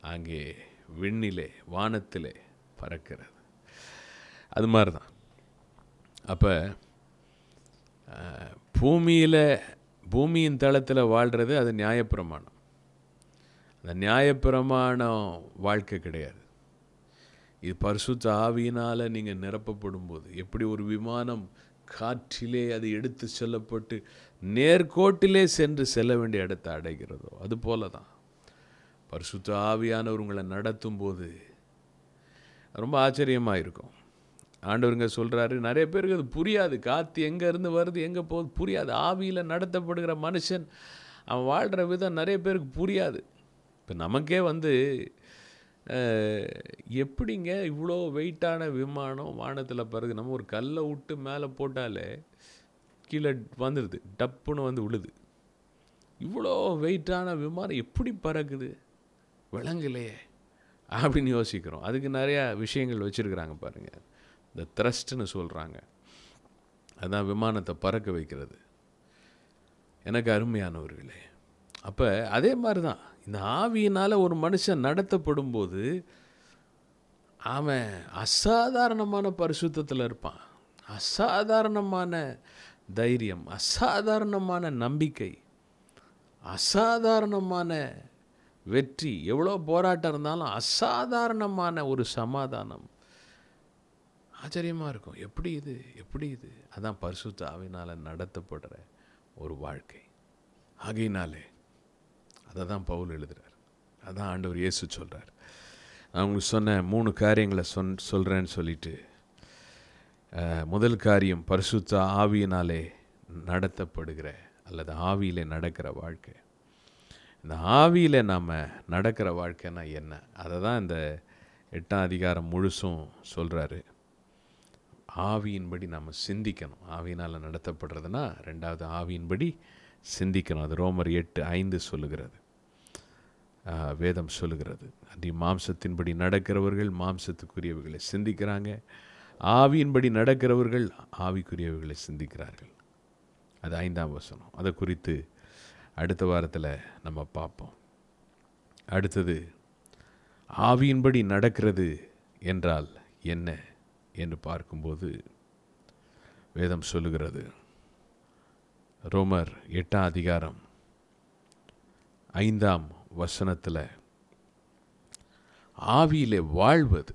அங்கே விண்ணிலே வானத்திலே பறக்கிறது. அது மாதிரி தான் அப்போ பூமியில் பூமியின் தளத்தில் வாழ்கிறது அது நியாயப்பிரமாணம். அந்த நியாயப்பிரமாணம் வாழ்க்கை கிடையாது. இது பரிசுத்த ஆவியினால் நீங்கள் நிரப்பப்படும் போது எப்படி ஒரு விமானம் காற்றிலே அது எடுத்து செல்லப்பட்டு நேர்கோட்டிலே சென்று செல்ல வேண்டிய இடத்தை அடைகிறதோ அது போல தான் பரிசுத்த ஆவியானவர் உங்களை நடத்தும் போது ரொம்ப ஆச்சரியமாக இருக்கும் ஆண்டவருங்க சொல்கிறாரு நிறைய பேருக்கு அது புரியாது. காற்று எங்கேருந்து வருது எங்கே போகுது புரியாது. ஆவியில் நடத்தப்படுகிற மனுஷன் அவன் வாழ்கிற விதம் நிறைய பேருக்கு புரியாது. இப்போ நமக்கே வந்து எப்படிங்க இவ்வளோ வெயிட்டான விமானம் வானத்தில் பிறகு நம்ம ஒரு கல்லை விட்டு மேலே போட்டாலே கீழே வந்துடுது டப்புன்னு வந்து விழுது இவ்வளோ வெயிட்டான விமானம் எப்படி பறக்குது விளங்கலையே அப்படின்னு யோசிக்கிறோம். அதுக்கு நிறையா விஷயங்கள் வச்சுருக்குறாங்க பாருங்கள் இந்த த்ரஸ்ட்னு சொல்கிறாங்க அதுதான் விமானத்தை பறக்க வைக்கிறது. எனக்கு அருமையானவர்களே அப்போ அதே மாதிரி தான் இந்த ஆவியினால் ஒரு மனுஷன் நடத்தப்படும் போது அவன் அசாதாரணமான பரிசுத்தத்தில் இருப்பான். அசாதாரணமான தைரியம் அசாதாரணமான நம்பிக்கை அசாதாரணமான வெற்றி. எவ்வளோ போராட்டம் இருந்தாலும் அசாதாரணமான ஒரு சமாதானம். ஆச்சரியமாக இருக்கும். எப்படி இது? எப்படி இது? அதான் பரிசுத்த ஆவினால் நடத்தப்படுற ஒரு வாழ்க்கை. ஆகையினாலே அதை தான் பவுல் எழுதுகிறார் அதான் ஆண்டவர் இயேசு சொல்கிறார் நான் உங்களுக்கு சொன்ன மூணு காரியங்களை சொன் சொல்கிறேன்னு சொல்லிட்டு முதல் காரியம் பரிசுத்த ஆவியினாலே நடத்தப்படுகிற அல்லது ஆவியிலே நடக்கிற வாழ்க்கை. இந்த ஆவியில் நாம் நடக்கிற வாழ்க்கைனா என்ன? அதை தான் இந்த எட்டாம் அதிகாரம் முழுசும் சொல்கிறாரு ஆவியின்படி நம்ம சிந்திக்கணும். ஆவியினால் நடத்தப்படுறதுனா ரெண்டாவது ஆவியின்படி சிந்திக்கணும். அது ரோமர் எட்டு ஐந்து சொல்லுகிறது. வேதம் சொல்லுகிறது. அது மாம்சத்தின்படி நடக்கிறவர்கள் மாம்சத்துக்குரியவைகளை சிந்திக்கிறாங்க. ஆவியின்படி நடக்கிறவர்கள் ஆவிக்குரியவைகளை சிந்திக்கிறார்கள். அது ஐந்தாம் வசனம். அதை குறித்து அடுத்த வாரத்தில் நம்ம பார்ப்போம். அடுத்தது ஆவியின்படி நடக்கிறது என்றால் என்ன என்று பார்க்கும்போது வேதம் சொல்லுகிறது. ரோமர் எட்டாம் அதிகாரம் ஐந்தாம் வசனத்தில் ஆவியிலே வாழ்வது.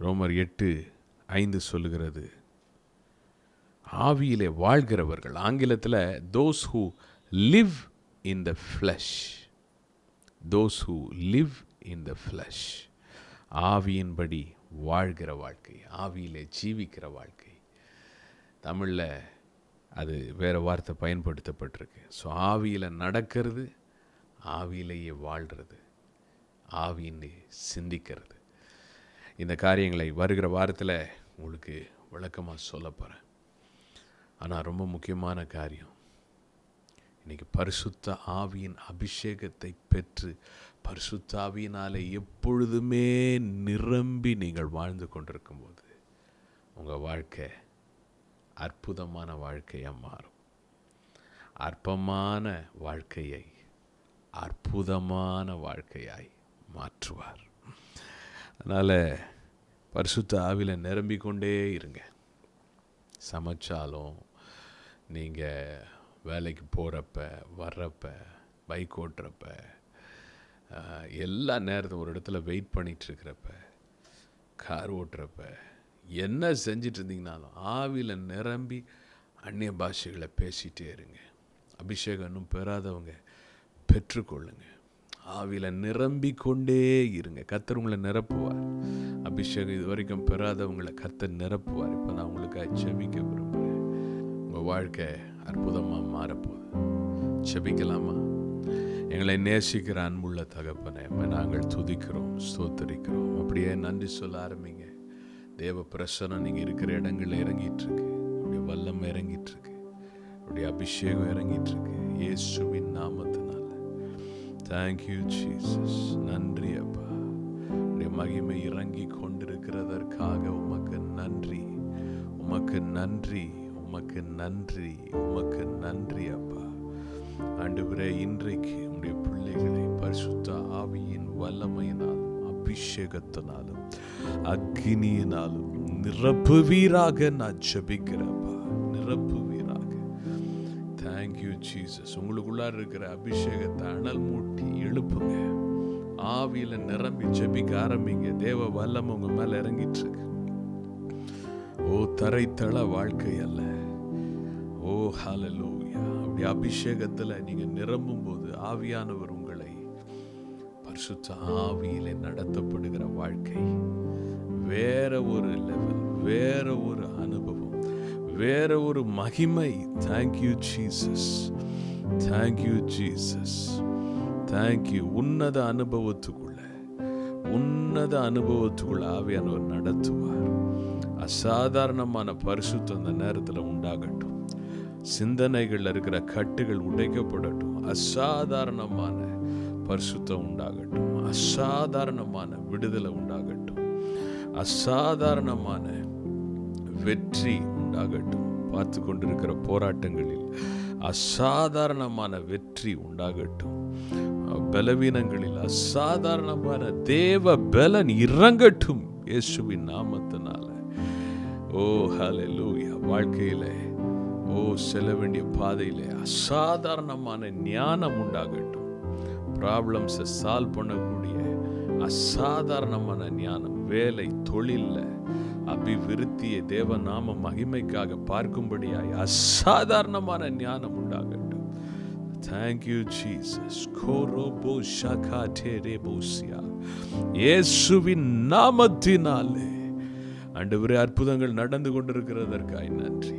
ரோமர் எட்டு ஐந்து சொல்லுகிறது. ஆவியிலே வாழ்கிறவர்கள். ஆங்கிலத்தில் those who live in the flesh those who live in the flesh ஆவியின்படி வாழ்கிற வாழ்க்கை ஆவியிலே ஜீவிக்கிற வாழ்க்கை. தமிழில் அது வேறு வார்த்தை பயன்படுத்தப்பட்டிருக்கு. ஸோ ஆவியில் நடக்கிறது ஆவியிலேயே வாழ்கிறது ஆவின்னு சிந்திக்கிறது. இந்த காரியங்களை வருகிற வாரத்தில் உங்களுக்கு விளக்கமாக சொல்ல போகிறேன் ஆனால் ரொம்ப முக்கியமான காரியம். இன்றைக்கி பரிசுத்த ஆவியின் அபிஷேகத்தை பெற்று பரிசுத்த ஆவியினாலே எப்பொழுதுமே நிரம்பி நீங்கள் வாழ்ந்து கொண்டிருக்கும்போது உங்கள் வாழ்க்கை அற்புதமான வாழ்க்கையாக மாறும். அற்பமான வாழ்க்கையை அற்புதமான வாழ்க்கையாய் மாற்றுவார். அதனால் பரிசுத்த ஆவியில் நிரம்பிக்கொண்டே இருங்க. சமைச்சாலும் நீங்கள் வேலைக்கு போகிறப்ப வர்றப்ப பைக் ஓட்டுறப்ப எல்லா நேரத்தும் ஒரு இடத்துல வெயிட் பண்ணிகிட்ருக்கிறப்ப கார் ஓட்டுறப்ப என்ன செஞ்சிட்டு இருந்தீங்கனாலும் ஆவியில் நிரம்பி அந்நிய பாஷைகளை பேசிகிட்டே இருங்க. அபிஷேகம் இன்னும் பெறாதவங்க பெற்றுக்கொள்ளுங்க. ஆவியில் நிரம்பி கொண்டே இருங்க. கத்தர் உங்களை நிரப்புவார். அபிஷேகம் இது வரைக்கும் பெறாதவங்களை கத்தர் நிரப்புவார். இப்போ நான் உங்களுக்கு செபிக்க விரும்புகிறேன் உங்கள் வாழ்க்கை அற்புதமாக மாறப்போகுது. செபிக்கலாமா எங்களை நேசிக்கிற அன்புள்ள தகப்பனை நாங்கள் துதிக்கிறோம் ஸ்தோத்தரிக்கிறோம். அப்படியே நன்றி சொல்ல ஆரம்பிங்க. தேவ பிரசனம் நீங்கள் இருக்கிற இடங்களில் இறங்கிட்டுருக்கு. உடைய அப்படியே வல்லம் இறங்கிட்டுருக்கு. அப்படியே அபிஷேகம் இறங்கிட்டுருக்கு. இயேசுவின் நாமத்தினால. தேங்க்யூ ஜீசஸ் நன்றி அப்பா. உடைய மகிமை இறங்கி கொண்டிருக்கிறதற்காக உமக்கு நன்றி. உமக்கு நன்றி. உமக்கு நன்றி உமக்கு நன்றி அப்பா. ஆண்டவரே இன்றைக்கு உடைய பிள்ளைகளை பரிசுத்த ஆவியின் வல்லமையினாலும் அபிஷேகத்தினாலும் அக்னியினாலும் நிரப்புவீராக நான் ஜெபிக்கிறப்பா நிரப்புவீராக தேங்க்யூ ஜீசஸ் உங்களுக்குள்ளார இருக்கிற அபிஷேகத்தை அனல் மூட்டி எழுப்புங்க. ஆவியில நிரம்பி ஜெபிக்க ஆரம்பிங்க. தேவ வல்லம் உங்க மேல இறங்கிட்டு இருக்கு. ஓ தரைத்தள வாழ்க்கை அல்ல. ஹாலலூயா அப்படி அபிஷேகத்தில் நீங்கள் நிரம்பும் போது ஆவியானவர் உங்களை பரிசுத்த ஆவியிலே நடத்தப்படுகிற வாழ்க்கை வேற ஒரு லெவல் வேற ஒரு அனுபவம் வேற ஒரு மகிமை. Thank you Jesus thank you Jesus thank you உன்னத அனுபவத்துக்குள்ள உன்னத அனுபவத்துக்குள்ள ஆவியானவர் நடத்துவார். அசாதாரணமான பரிசுத்தம் அந்த நேரத்தில் உண்டாகட்டும். சிந்தனைகளில் இருக்கிற கட்டுகள் உடைக்கப்படட்டும். அசாதாரணமான பரிசுத்தம் உண்டாகட்டும். அசாதாரணமான விடுதலை உண்டாகட்டும். அசாதாரணமான வெற்றி உண்டாகட்டும். பார்த்து கொண்டிருக்கிற போராட்டங்களில் அசாதாரணமான வெற்றி உண்டாகட்டும். பலவீனங்களில் அசாதாரணமான தேவ பலன் இறங்கட்டும். இயேசுவின் நாமத்தினால. ஓ ஹalleluya. வாழ்க்கையிலே ஓ செல்ல வேண்டிய பாதையிலே அசாதாரணமான ஞானம் உண்டாகட்டும். ப்ராப்ளம்ஸை சால்வ் பண்ணக்கூடிய அசாதாரணமான ஞானம் வேலை தொழிலில் அபிவிருத்தியை தேவ நாம மகிமைக்காக பார்க்கும்படியாய் அசாதாரணமான ஞானம் உண்டாகட்டும். தேங்க்யூ ஜீசஸ் கோரோபோ ஷகா டேரேபோசியா இயேசுவின் நாமத்தினாலே ஆண்டவரே அற்புதங்கள் நடந்து கொண்டிருக்கிறதற்காய் நன்றி.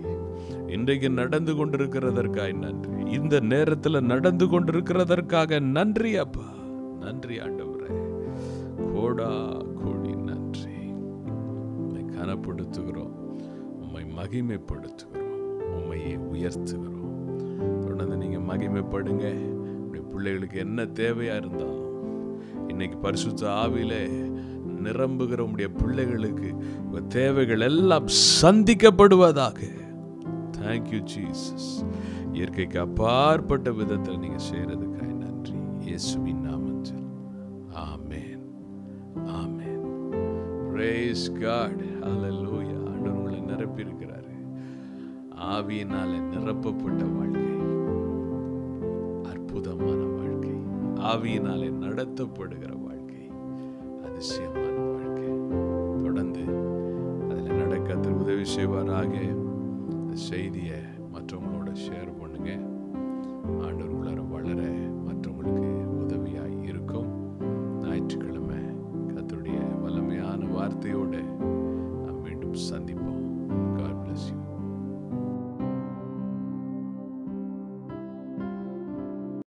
இன்றைக்கு நடந்து கொண்டிருக்கிறதற்காய் நன்றி. இந்த நேரத்தில் நடந்து கொண்டிருக்கிறதற்காக நன்றி அப்பா. நன்றி ஆண்டவரே. கோடா கோடி நன்றி. உம்மை கனப்படுத்துகிறோம். உம்மை மகிமைப்படுத்துகிறோம். உம்மையை உயர்த்துகிறோம். தொடர்ந்து நீங்கள் மகிமைப்படுங்க. பிள்ளைகளுக்கு என்ன தேவையாக இருந்தாலும். இன்னைக்கு பரிசுத்த ஆவிலே நிரம்புகிற உடைய பிள்ளைகளுக்கு தேவைகள் எல்லாம் சந்திக்கப்படுவதாக. தேங்க்யூ ஜீசஸ் இயற்கைக்கு அப்பாற்பட்ட விதத்தில் நீங்க செய்கிறதுக்காக நன்றி. இயேசுவின் நாமத்தில். ஆமேன் ஆமேன் praise காட் hallelujah. ஆண்டவர் உங்களை நிரப்பி இருக்கிறாரு ஆவியினால நிரப்பப்பட்ட வாழ்க்கை. அற்புதமான வாழ்க்கை. ஆவியினாலே நடத்தப்படுகிற அதிசயமான வாழ்க்கை. தொடர்ந்து அதில் நடக்க திரு உதவி செய்வாராக. செய்தியை மற்றவங்களோட ஷேர் பண்ணுங்க. ஆண்டவர் வளர